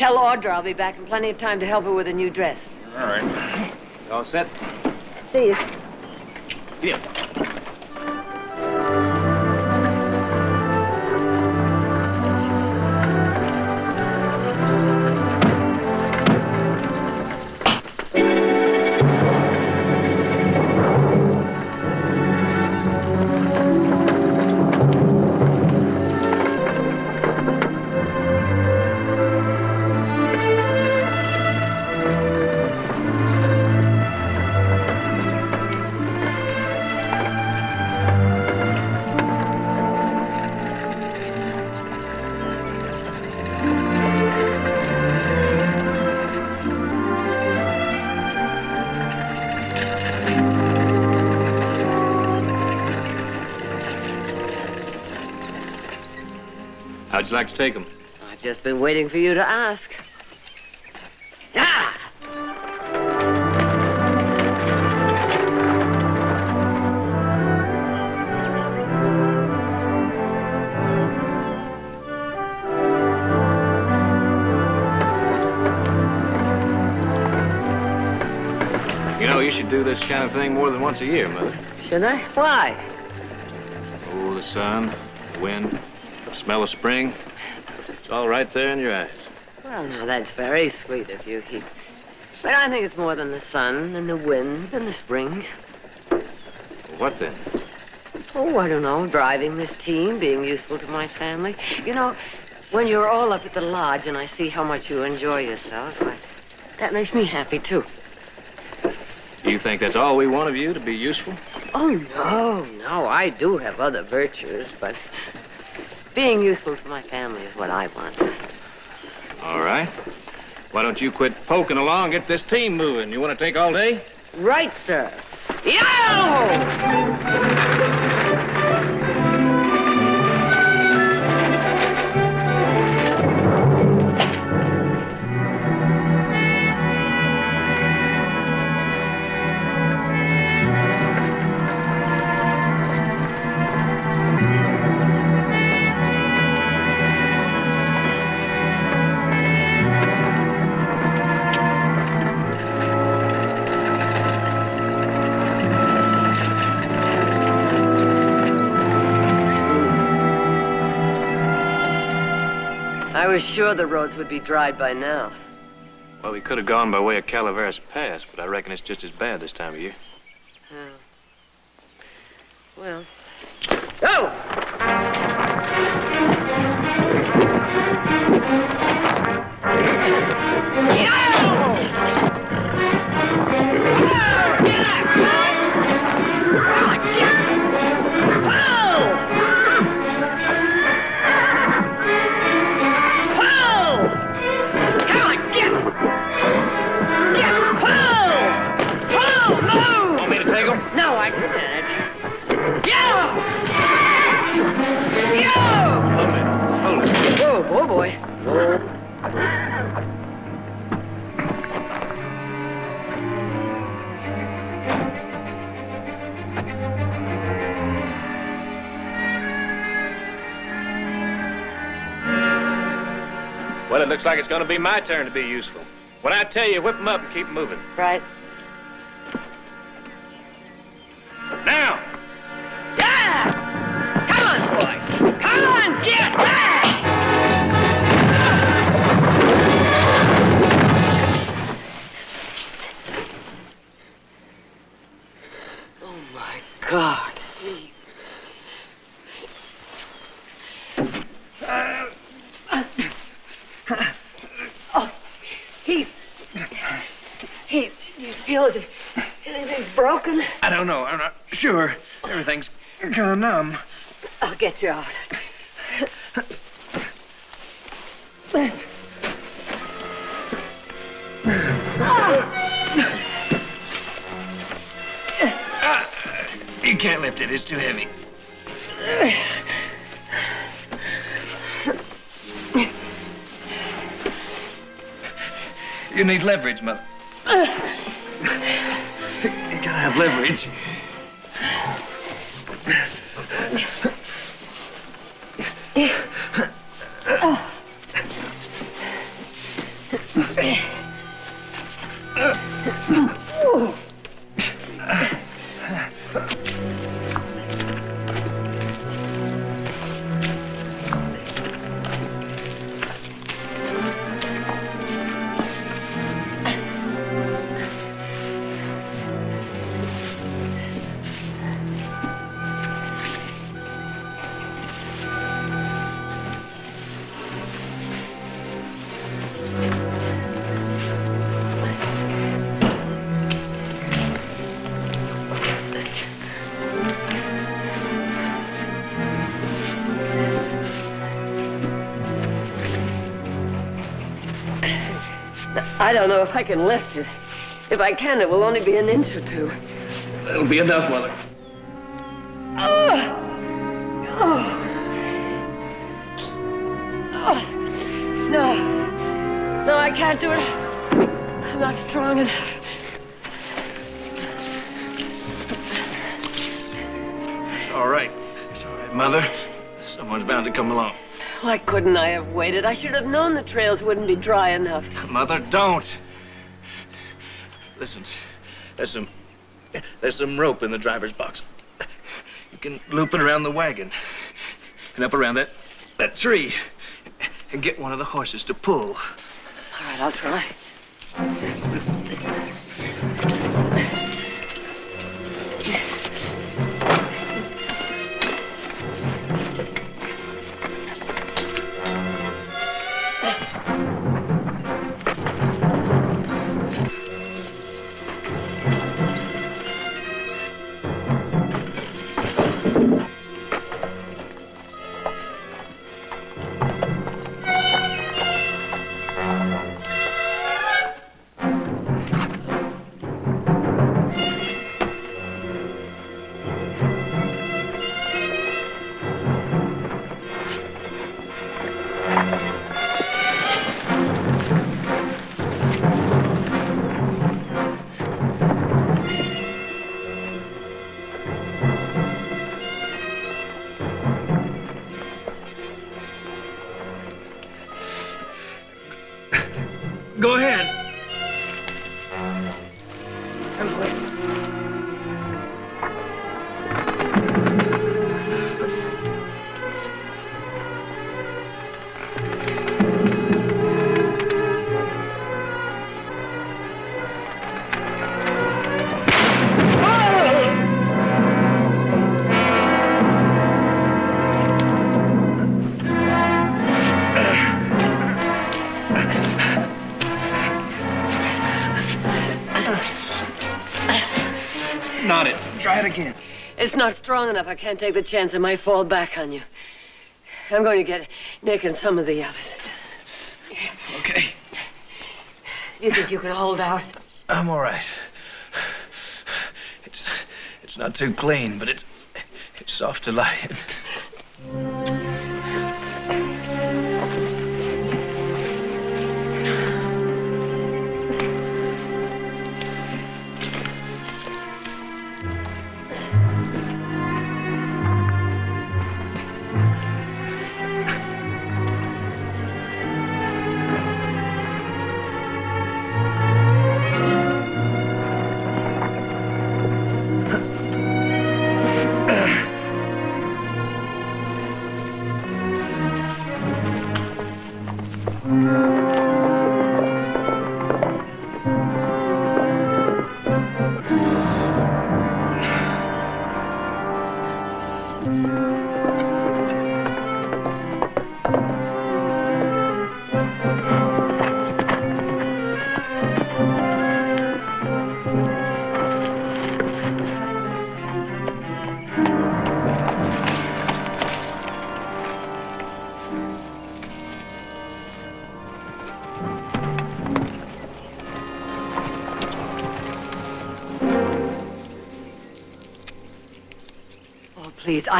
Tell Audra I'll be back in plenty of time to help her with a new dress. All right. All set? See you. Yeah. You like to take them? I've just been waiting for you to ask. Ah! You know, you should do this kind of thing more than once a year, Mother. Should I? Why? Oh, the sun, the wind, the smell of spring. It's all right there in your eyes. Well, now, that's very sweet of you, Heath. But I think it's more than the sun and the wind and the spring. What then? Oh, I don't know. Driving this team, being useful to my family. You know, when you're all up at the lodge and I see how much you enjoy yourselves, why, that makes me happy, too. Do you think that's all we want of you, to be useful? Oh, no, no. I do have other virtues, but being useful to my family is what I want. All right. Why don't you quit poking along, get this team moving? You want to take all day? Right, sir. Yo! Was sure the roads would be dried by now. Well, we could have gone by way of Calaveras Pass, but I reckon it's just as bad this time of year. Well. Go! Want me oh boy. Well, it looks like it's going to be my turn to be useful. When I tell you, whip them up and keep moving. Right. Now! Yeah! Come on, boy! Come on, get back! God. Oh, he... He... You feel as if anything's broken? I don't know. I'm not sure. Everything's kind of numb. I'll get you out. You can't lift it. It's too heavy. You need leverage, Mother. You gotta have leverage. I don't know if I can lift it. If I can, it will only be an inch or two. That'll be enough, Mother. Oh! Oh! Oh! No. No, I can't do it. I'm not strong enough. Couldn't I have waited? I should have known the trails wouldn't be dry enough. Mother, don't. Listen, there's some there's some rope in the driver's box. You can loop it around the wagon and up around that that tree and get one of the horses to pull. All right, I'll try. Not strong enough. I can't take the chance I might fall back on you. I'm going to get Nick and some of the others. Okay. You think you can hold out? I'm all right. It's it's not too clean, but it's it's soft to lie in.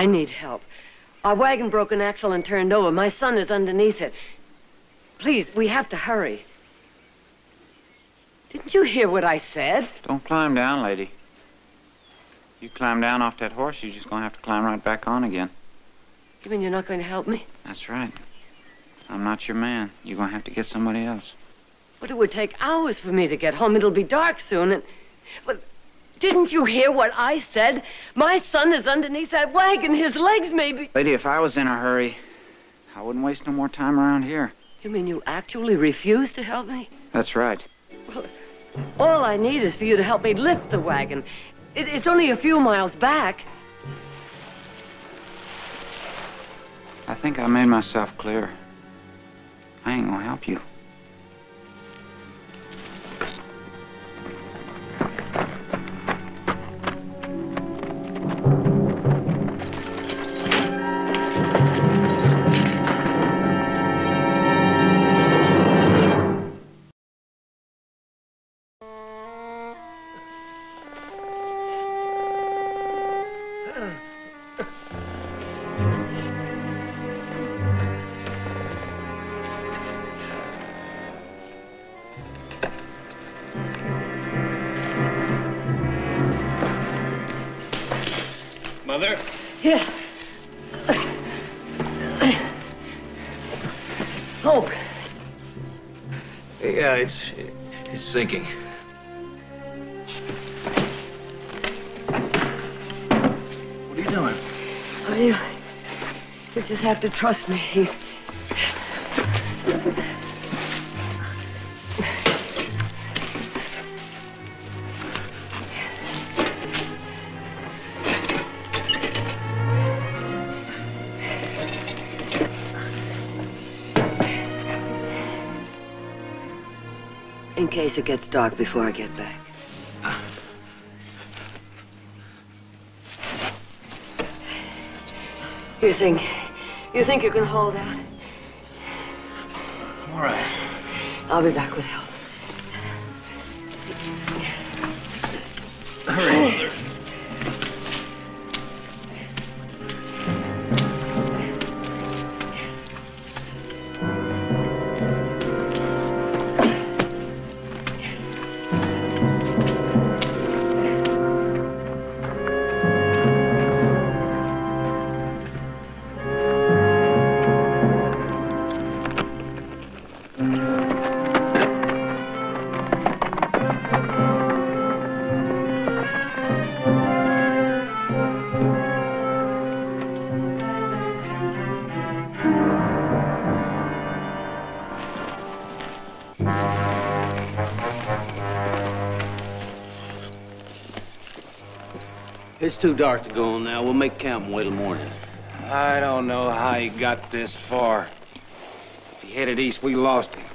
I need help. Our wagon broke an axle and turned over. My son is underneath it. Please, we have to hurry. Didn't you hear what I said? Don't climb down, lady. You climb down off that horse, you're just gonna have to climb right back on again. You mean you're not going to help me? That's right. I'm not your man. You're gonna have to get somebody else. But it would take hours for me to get home. It'll be dark soon, and... But didn't you hear what I said? My son is underneath that wagon. His legs may be... Lady, if I was in a hurry, I wouldn't waste no more time around here. You mean you actually refuse to help me? That's right. Well, all I need is for you to help me lift the wagon. It, it's only a few miles back. I think I made myself clear. I ain't gonna help you. Yeah. Oh, Yeah, it's it's sinking. What are you doing? oh, you, you just have to trust me. Gets dark before I get back. You think, you think you can hold out? All right. I'll be back with help. Too dark to go on now. We'll make camp and wait till morning. I don't know how he got this far. If he headed east, we lost him.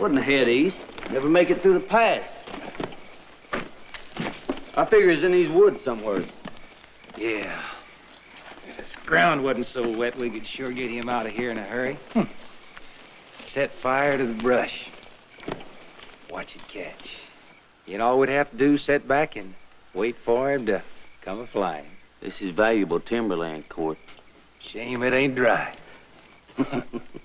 Wouldn't head east. Never make it through the pass. I figure he's in these woods somewhere. Yeah. If this ground wasn't so wet, we could sure get him out of here in a hurry. Hm. Set fire to the brush. Watch it catch. You know all we'd have to do, set back and wait for him to come a flying. This is valuable timberland, Court. Shame it ain't dry.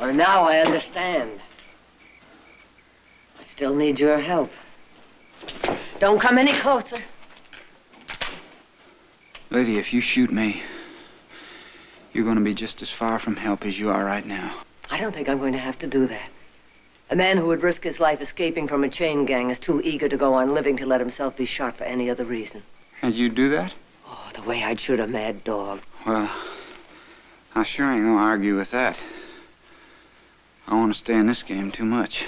Or now I understand. I still need your help. Don't come any closer. Lady, if you shoot me, you're going to be just as far from help as you are right now. I don't think I'm going to have to do that. A man who would risk his life escaping from a chain gang is too eager to go on living to let himself be shot for any other reason. And you'd do that? Oh, the way I'd shoot a mad dog. Well, I sure ain't going to argue with that. I don't want to stay in this game too much.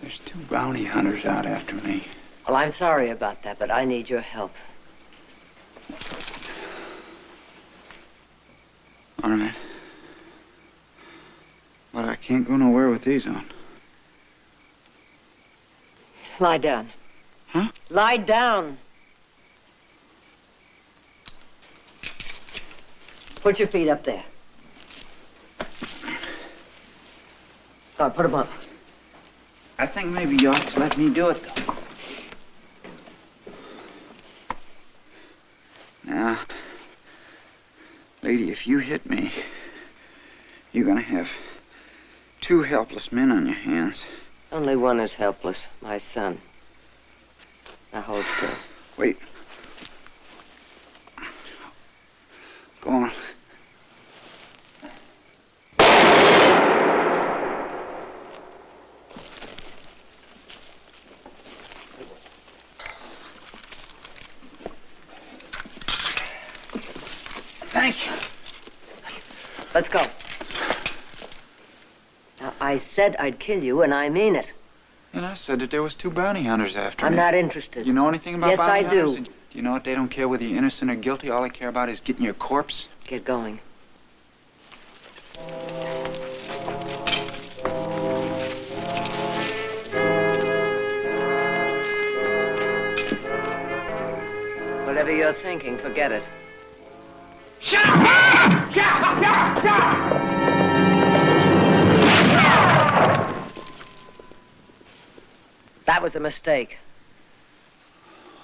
There's two bounty hunters out after me. Well, I'm sorry about that, but I need your help. All right. But I can't go nowhere with these on. Lie down. Huh? Lie down. Put your feet up there. All right, put them up. I think maybe you ought to let me do it, though. Now, lady, if you hit me, you're gonna have two helpless men on your hands. Only one is helpless, my son. Now hold still. Wait. Go on. Thank you. Let's go. Now, I said I'd kill you, and I mean it. And I said that there was two bounty hunters after I'm me. not interested. You know anything about bounty hunters? Yes, I do. Do you know what? They don't care whether you're innocent or guilty. All they care about is getting your corpse. Get going. Whatever you're thinking, forget it. That was a mistake.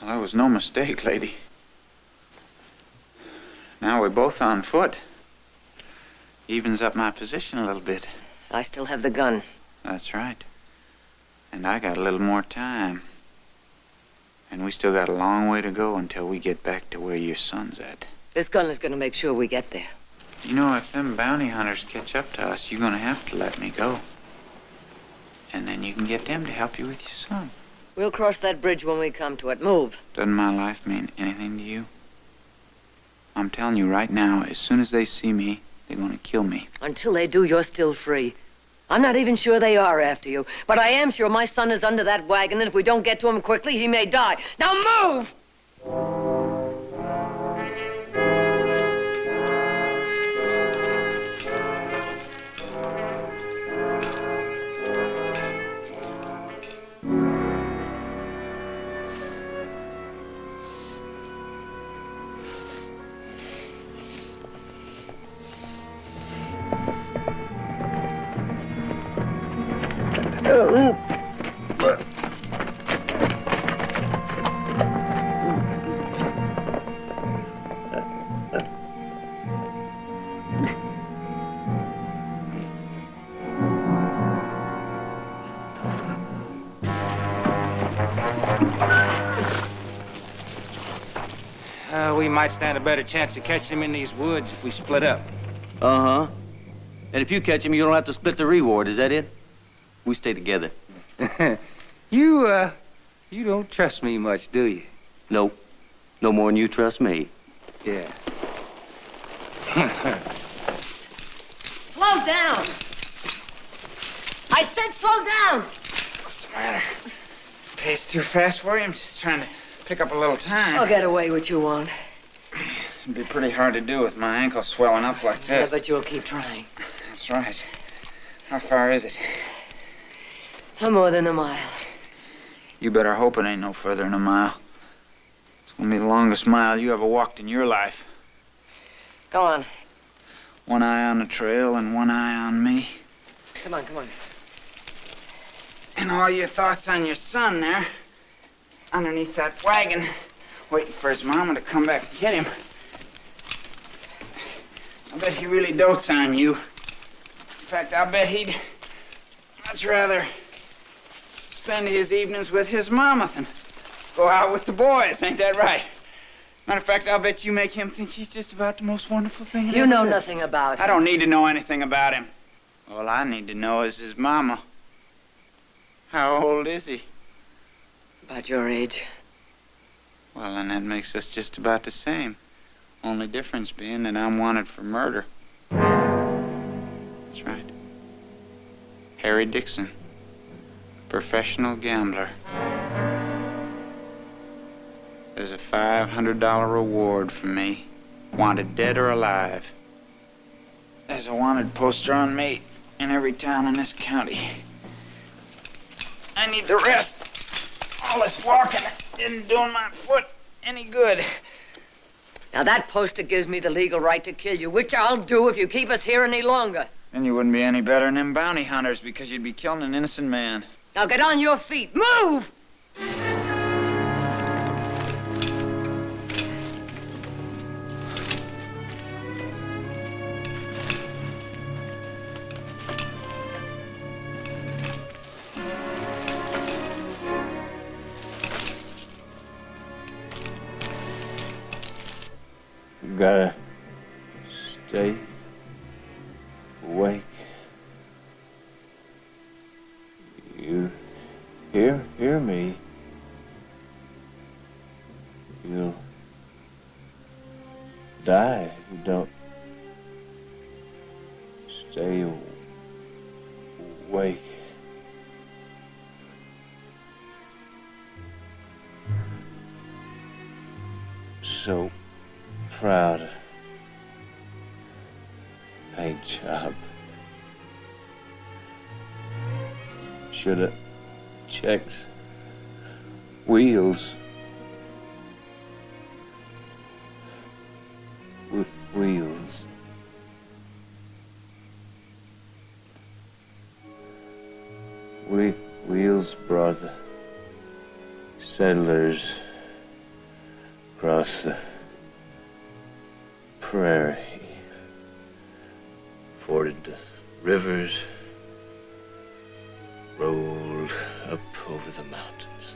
Well, that was no mistake, lady. Now we're both on foot. Evens up my position a little bit. I still have the gun. That's right. And I got a little more time. And we still got a long way to go until we get back to where your son's at. This gun is going to make sure we get there. You know, if them bounty hunters catch up to us, you're gonna have to let me go. And then you can get them to help you with your son. We'll cross that bridge when we come to it. Move. Doesn't my life mean anything to you? I'm telling you right now, as soon as they see me, they're gonna kill me. Until they do, you're still free. I'm not even sure they are after you, but I am sure my son is under that wagon, and if we don't get to him quickly, he may die. Now move! Might stand a better chance of catching him in these woods if we split up. Uh huh. And if you catch him, you don't have to split the reward. Is that it? We stay together. you, uh, you don't trust me much, do you? Nope. No more than you trust me. Yeah. Slow down! I said slow down! What's the matter? Pace too fast for you? I'm just trying to pick up a little time. I'll get away what you want. It'd be pretty hard to do with my ankle swelling up like this. Yeah, but you'll keep trying. That's right. How far is it? No more than a mile. You better hope it ain't no further than a mile. It's gonna be the longest mile you ever walked in your life. Go on. One eye on the trail and one eye on me. Come on, come on. And all your thoughts on your son there. Underneath that wagon. waiting for his mama to come back to get him. I bet he really dotes on you. In fact, I bet he'd much rather spend his evenings with his mama than go out with the boys. Ain't that right? Matter of fact, I'll bet you make him think he's just about the most wonderful thing. in You know nothing about him. I don't need to know anything about him. All I need to know is his mama. How old is he? About your age. Well, then that makes us just about the same. Only difference being that I'm wanted for murder. That's right. Harry Dixon. Professional gambler. There's a $500 reward for me. Wanted dead or alive. There's a wanted poster on me in every town in this county. I need the rest. All this walking isn't doing my foot any good. Now that poster gives me the legal right to kill you, which I'll do if you keep us here any longer. Then you wouldn't be any better than them bounty hunters because you'd be killing an innocent man. Now get on your feet. Move! Die settlers across the prairie, forded the rivers, rolled up over the mountains.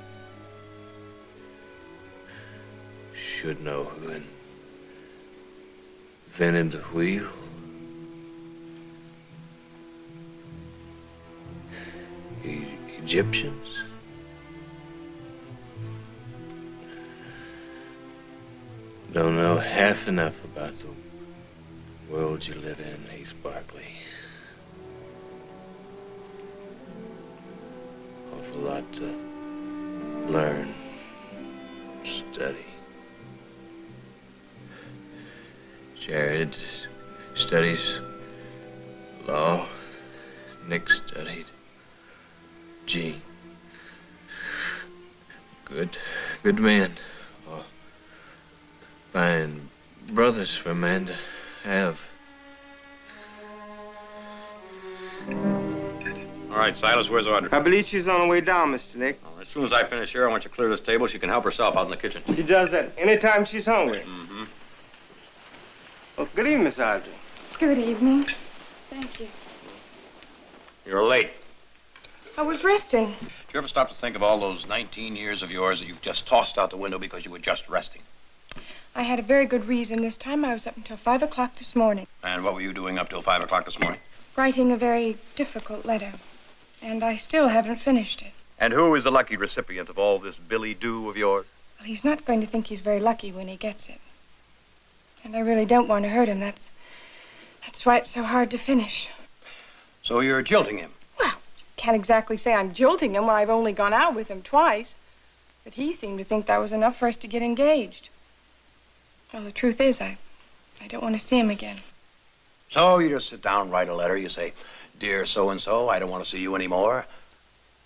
Should know who invented the wheel. E- half enough about the world you live in, Heath Barkley. Awful lot to learn, study. Jared studies law. Nick studied G. Good, good man. Oh, fine brothers for a man to have. All right, Silas, where's Audra? I believe she's on her way down, Mr. Nick. As soon as I finish here, I want you to clear this table. She can help herself out in the kitchen. She does that anytime she's hungry. Mm-hmm. Well, good evening, Miss Audra. Good evening. Thank you. You're late. I was resting. Did you ever stop to think of all those 19 years of yours that you've just tossed out the window because you were just resting? I had a very good reason this time. I was up until five o'clock this morning, And what were you doing up till 5 o'clock this morning? writing a very difficult letter. And I still haven't finished it. And who is the lucky recipient of all this billet-doux of yours? Well, he's not going to think he's very lucky when he gets it. And I really don't want to hurt him. That's that's why it's so hard to finish. So you're jilting him. Well, you can't exactly say I'm jilting him when I've only gone out with him twice. But he seemed to think that was enough for us to get engaged. Well, the truth is, I I don't want to see him again. So you just sit down, write a letter. You say, Dear so and so, I don't want to see you anymore.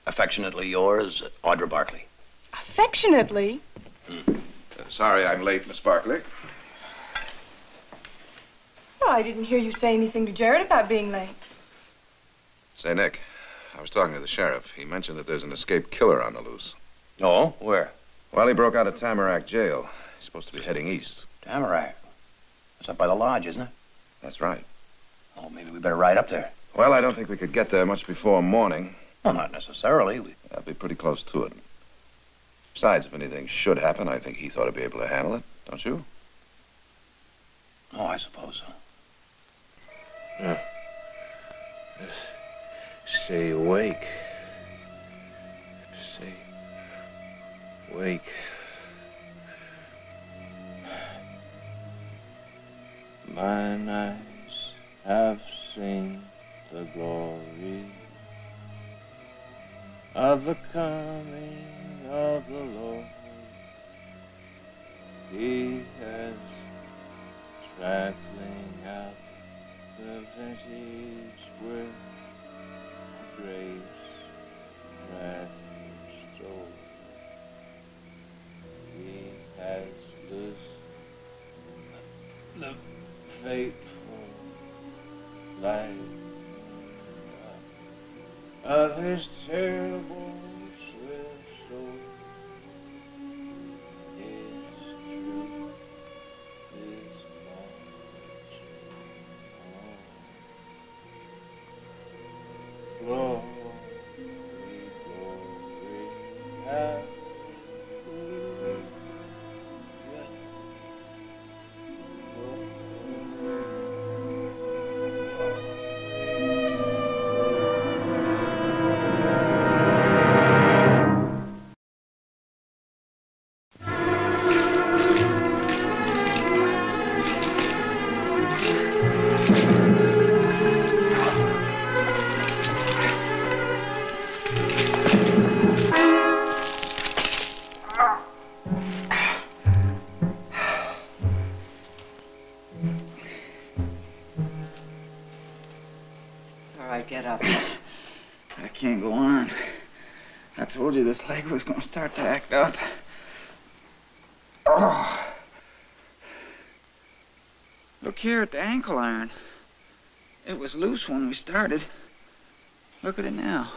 Affectionately yours, Audra Barkley. Affectionately. Hmm. Uh, sorry I'm late, Miss Barkley. Well, I didn't hear you say anything to Jared about being late. Say, Nick, I was talking to the sheriff. He mentioned that there's an escaped killer on the loose. Oh, where? Well, he broke out of Tamarack jail. He's supposed to be heading east. Tamarack. That's up by the lodge, isn't it? That's right. Oh, maybe we better ride up there. Well, I don't think we could get there much before morning. Well, not necessarily. We... That'd be pretty close to it. Besides, if anything should happen, I think Heath ought to be able to handle it, don't you? Oh, I suppose so. Yeah. Just stay awake. Stay awake. Mine eyes have seen the glory of the coming of the Lord. He has traveling out the vintage with grace, wrath, stole. He has loosed the faithful life of his terrible going to start to act up. Oh. Look here at the ankle iron. It was loose when we started. Look at it now.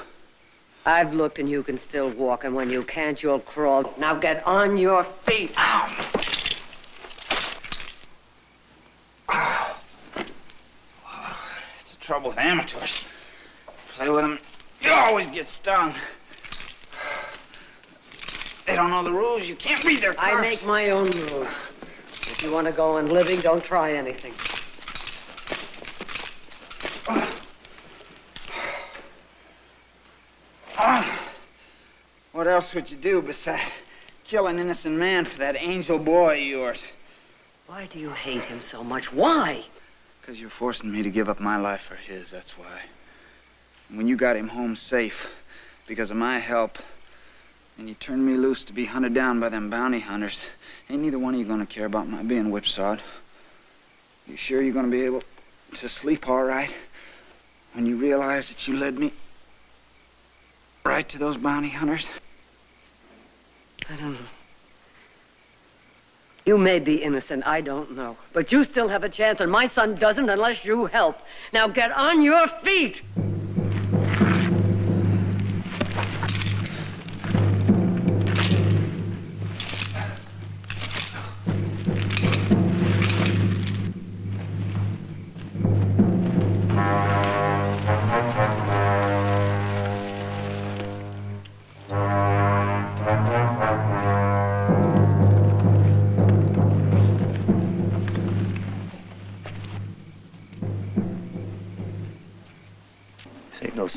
I've looked and you can still walk, and when you can't, you'll crawl. Now get on your feet. It's the trouble with amateurs. Play with them, you always get stung. They don't know the rules. You can't read their I make my own rules. If you want to go on living, don't try anything. Ah, what else would you do besides kill an innocent man for that angel boy of yours? Why do you hate him so much? Why? Because you're forcing me to give up my life for his, that's why. And when you got him home safe because of my help, and you turned me loose to be hunted down by them bounty hunters, ain't neither one of you gonna care about my being whipsawed. You sure you're gonna be able to sleep all right when you realize that you led me right to those bounty hunters? I don't know. You may be innocent, I don't know. But you still have a chance, and my son doesn't unless you help. Now get on your feet!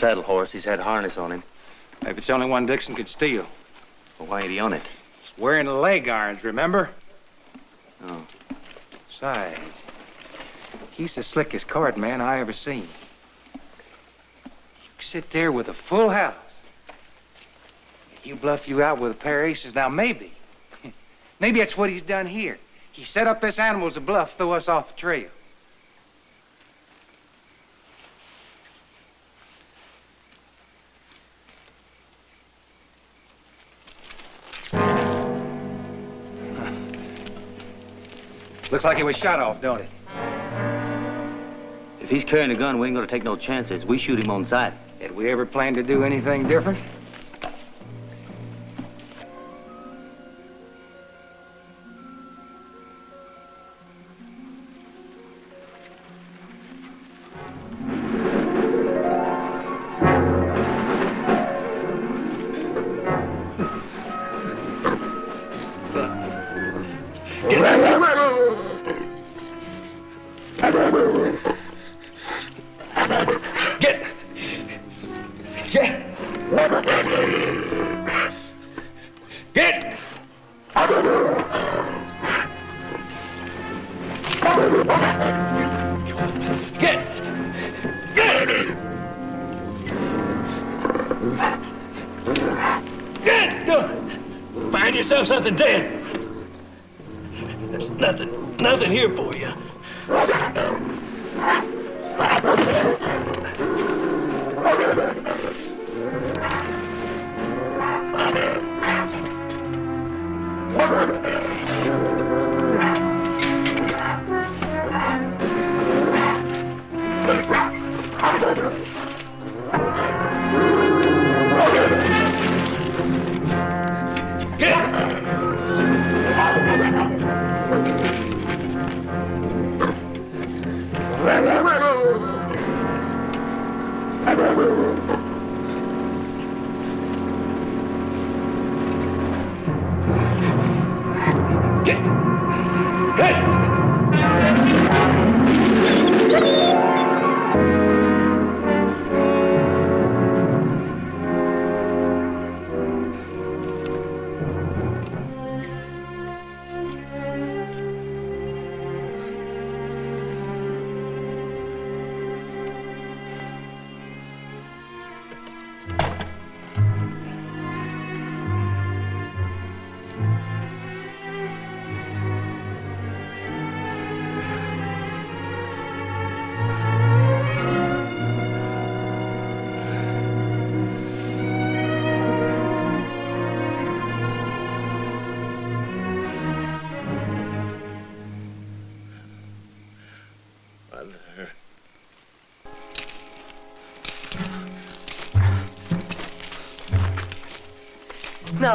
Saddle horse. He's had harness on him. Maybe it's the only one Dixon could steal. Well, why ain't he on it? He's wearing the leg irons, remember? Oh. Besides, he's the slickest card man I ever seen. You sit there with a full house. You bluff you out with a pair of aces. Now, maybe, maybe that's what he's done here. He set up this animal as a bluff, throw us off the trail. Looks like he was shot off, don't it? If he's carrying a gun, we ain't gonna take no chances. We shoot him on sight. Did we ever plan to do anything different? Get. Get. Get. Go. Find yourself something dead. There's nothing, nothing here for you.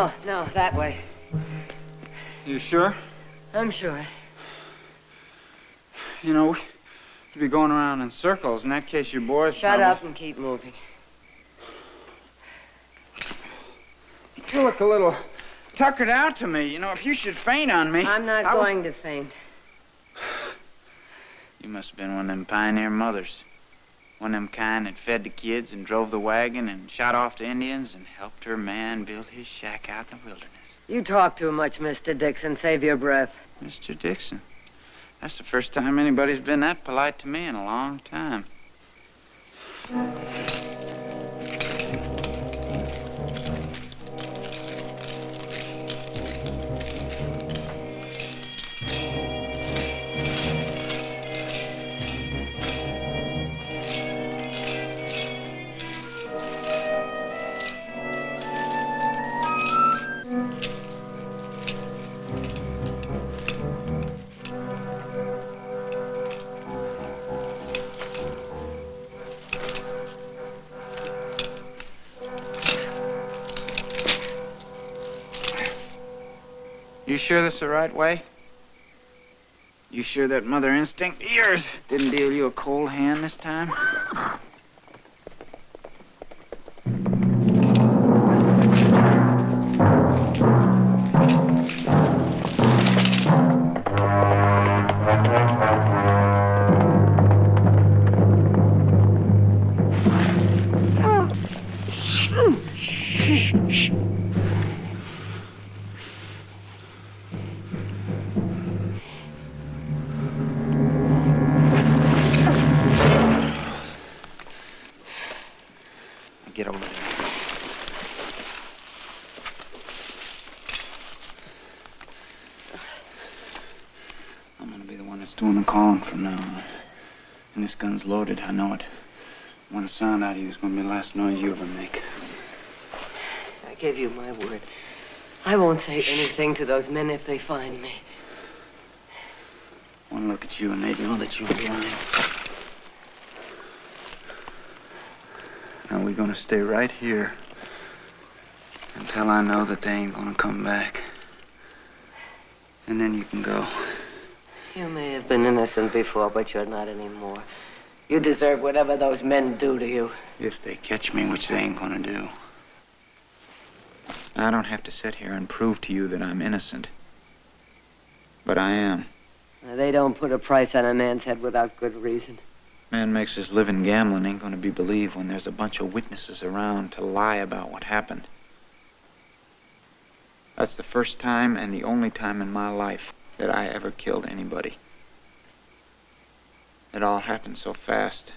No, no, that way. You sure? I'm sure. You know, we'd be going around in circles. In that case, your boys. Shut probably- up and keep moving. You look a little tuckered out to me. You know, if you should faint on me. I'm not I going to faint. You must have been one of them pioneer mothers. One of them kind that fed the kids and drove the wagon and shot off the Indians and helped her man build his shack out in the wilderness. You talk too much, Mr. Dixon. Save your breath. Mr. Dixon. That's the first time anybody's been that polite to me in a long time. You sure this is the right way? You sure that mother instinct of yours didn't deal you a cold hand this time? Loaded, I know it. One sound out of you is gonna be the last noise you ever make. I give you my word. I won't say anything to those men if they find me. One look at you and they'd know that you're lying. Now we're gonna stay right here until I know that they ain't gonna come back. And then you can go. You may have been innocent before, but you're not anymore. You deserve whatever those men do to you. If they catch me, which they ain't gonna do. I don't have to sit here and prove to you that I'm innocent. But I am. They don't put a price on a man's head without good reason. Man makes his living gambling ain't gonna be believed when there's a bunch of witnesses around to lie about what happened. That's the first time and the only time in my life that I ever killed anybody. It all happened so fast.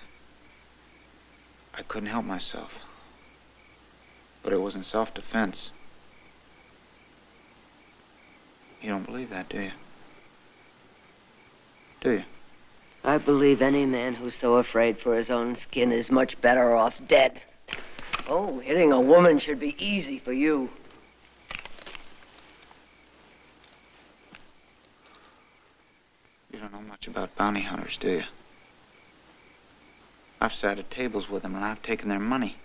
I couldn't help myself. But it was in self-defense. You don't believe that, do you? Do you? I believe any man who's so afraid for his own skin is much better off dead. Oh, hitting a woman should be easy for you. You don't know much about bounty hunters, do you? I've sat at tables with them and I've taken their money.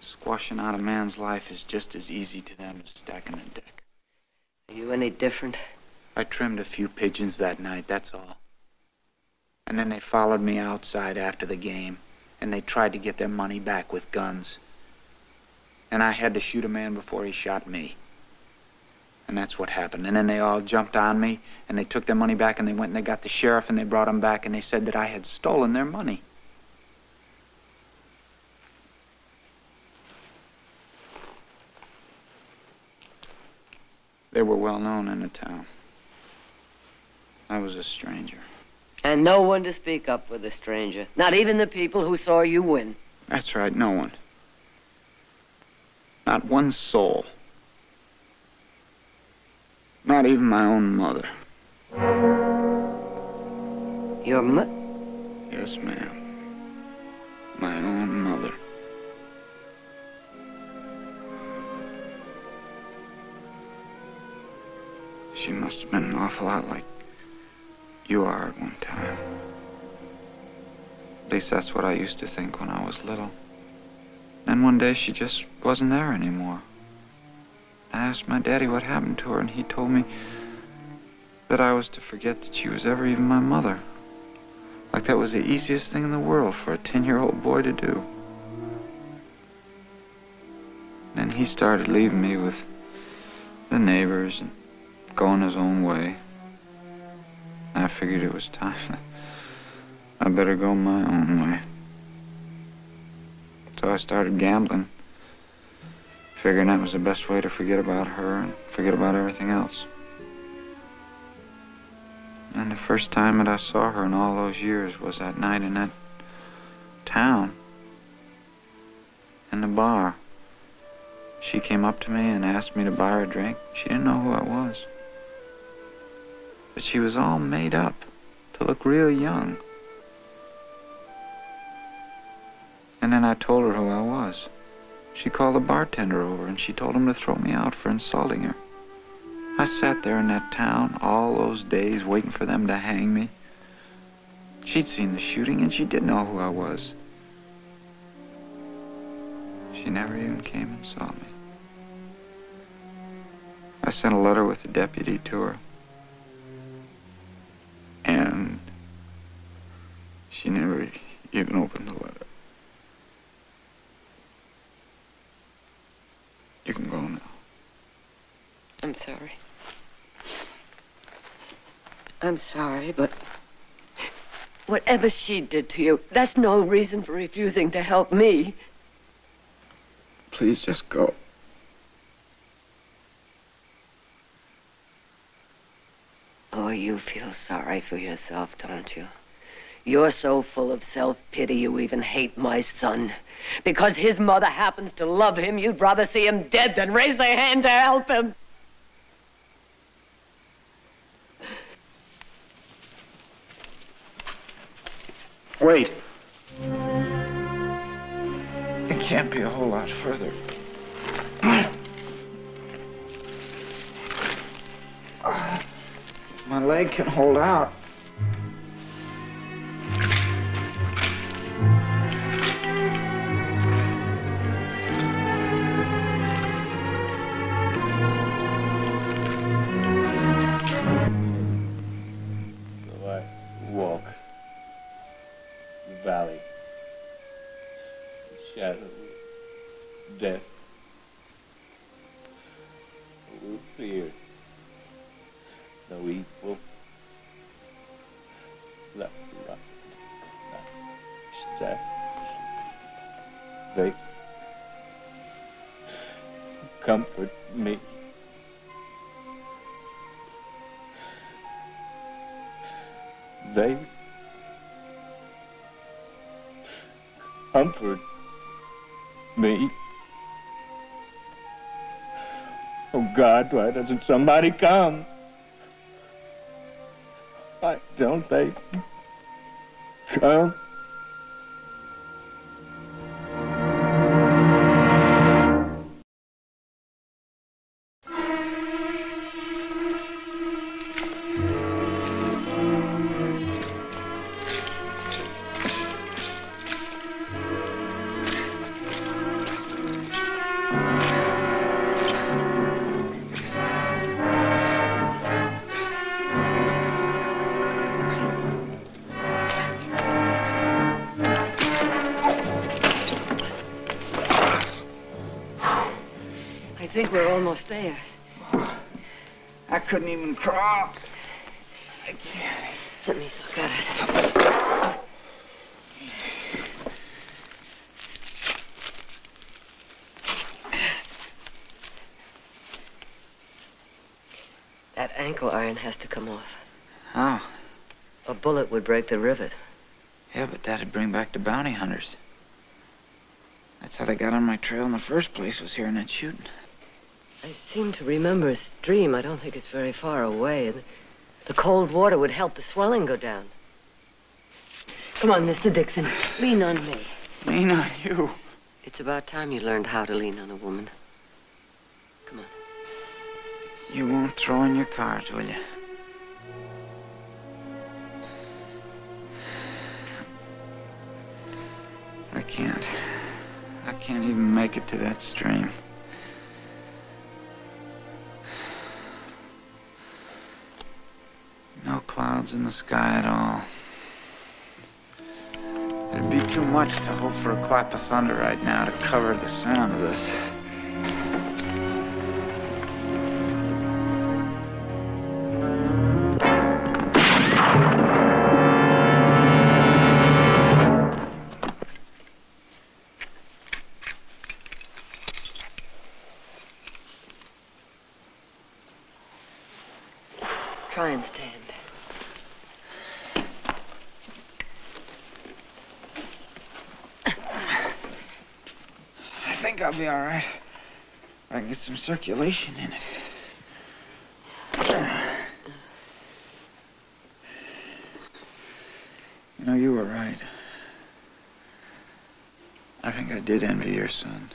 Squashing out a man's life is just as easy to them as stacking a deck. Are you any different? I trimmed a few pigeons that night, that's all. And then they followed me outside after the game, and they tried to get their money back with guns. And I had to shoot a man before he shot me. And that's what happened. And then they all jumped on me, and they took their money back, and they went and they got the sheriff, and they brought him back, and they said that I had stolen their money. They were well known in the town. I was a stranger. And no one to speak up with a stranger. Not even the people who saw you win. That's right, no one. Not one soul. Not even my own mother. Your mo- Yes, ma'am. My own mother. She must have been an awful lot like you are at one time. At least that's what I used to think when I was little. Then one day she just wasn't there anymore. I asked my daddy what happened to her, and he told me that I was to forget that she was ever even my mother. Like that was the easiest thing in the world for a 10 year old boy to do. Then he started leaving me with the neighbors and going his own way. I figured it was time. I better go my own way. So I started gambling, figuring that was the best way to forget about her and forget about everything else. And the first time that I saw her in all those years was that night in that town, in the bar. She came up to me and asked me to buy her a drink. She didn't know who I was. But she was all made up to look real young. And then I told her who I was. She called the bartender over and she told him to throw me out for insulting her. I sat there in that town all those days waiting for them to hang me. She'd seen the shooting and she did know who I was. She never even came and saw me. I sent a letter with the deputy to her. And she never even opened the letter. You can go now. I'm sorry. I'm sorry, but whatever she did to you, that's no reason for refusing to help me. Please just go. Oh, you feel sorry for yourself, don't you? You're so full of self-pity you even hate my son. Because his mother happens to love him, you'd rather see him dead than raise a hand to help him. Wait. It can't be a whole lot further. If my leg can hold out. Comfort me. Oh God, why doesn't somebody come? Why don't they come? Would break the rivet. yeah, but that'd bring back the bounty hunters. That's how they got on my trail in the first place, was hearing that shooting. I seem to remember a stream. I don't think it's very far away. The cold water would help the swelling go down. Come on, Mr. Dixon. Lean on me. Lean on you? It's about time you learned how to lean on a woman. Come on. You won't throw in your cards, will you? To that stream. No clouds in the sky at all. It'd be too much to hope for a clap of thunder right now to cover the sound of this. Try and stand. I think I'll be all right. I can get some circulation in it. You know, you were right. I think I did envy your son.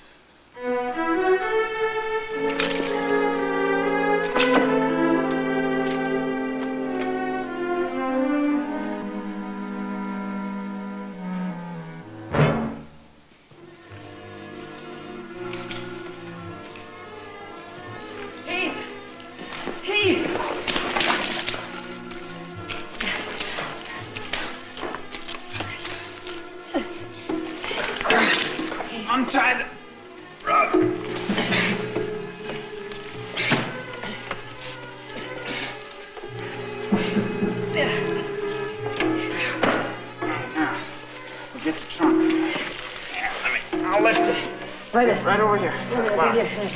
Right there.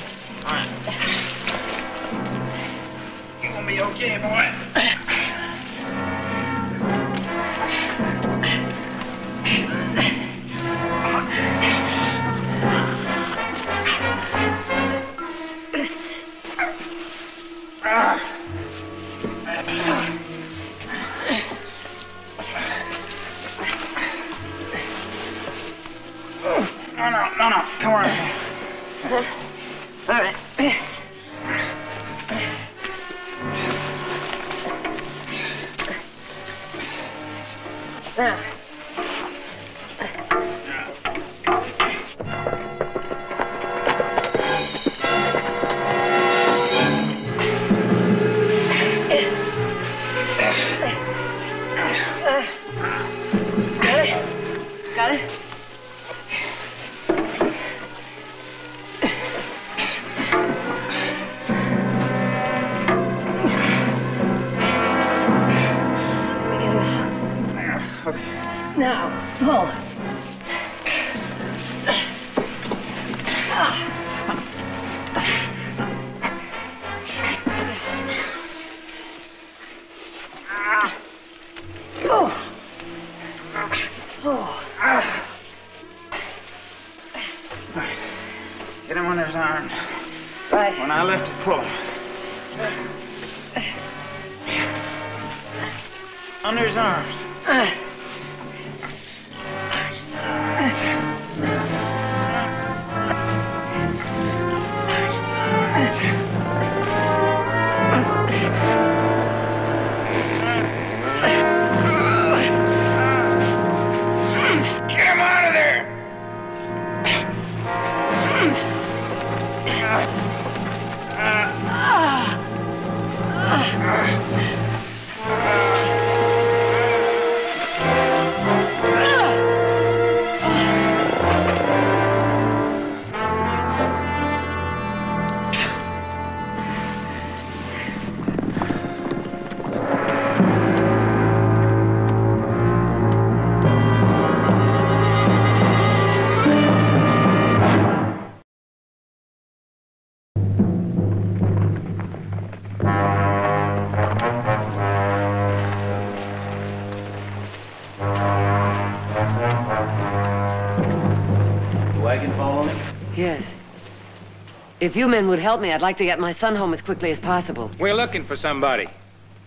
If you men would help me, I'd like to get my son home as quickly as possible. We're looking for somebody.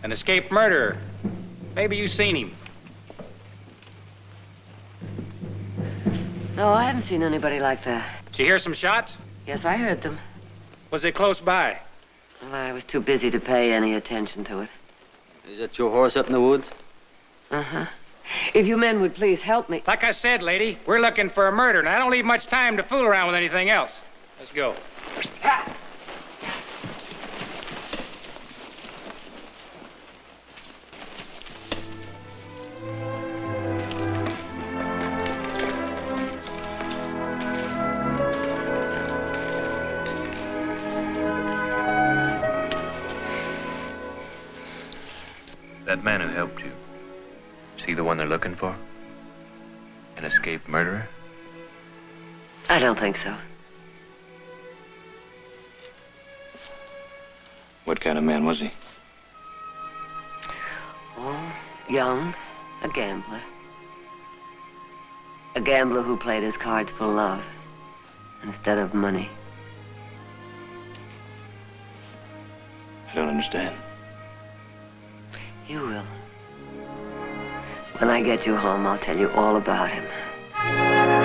An escaped murderer. Maybe you've seen him. No, I haven't seen anybody like that. Did you hear some shots? Yes, I heard them. Was they close by? Well, I was too busy to pay any attention to it. Is that your horse up in the woods? Uh-huh. If you men would please help me. Like I said, lady, we're looking for a murder, and I don't leave much time to fool around with anything else. Let's go. That man who helped you, is he the one they're looking for? An escaped murderer? I don't think so. What kind of man was he? Oh, young, a gambler. A gambler who played his cards for love instead of money. I don't understand. You will. When I get you home, I'll tell you all about him.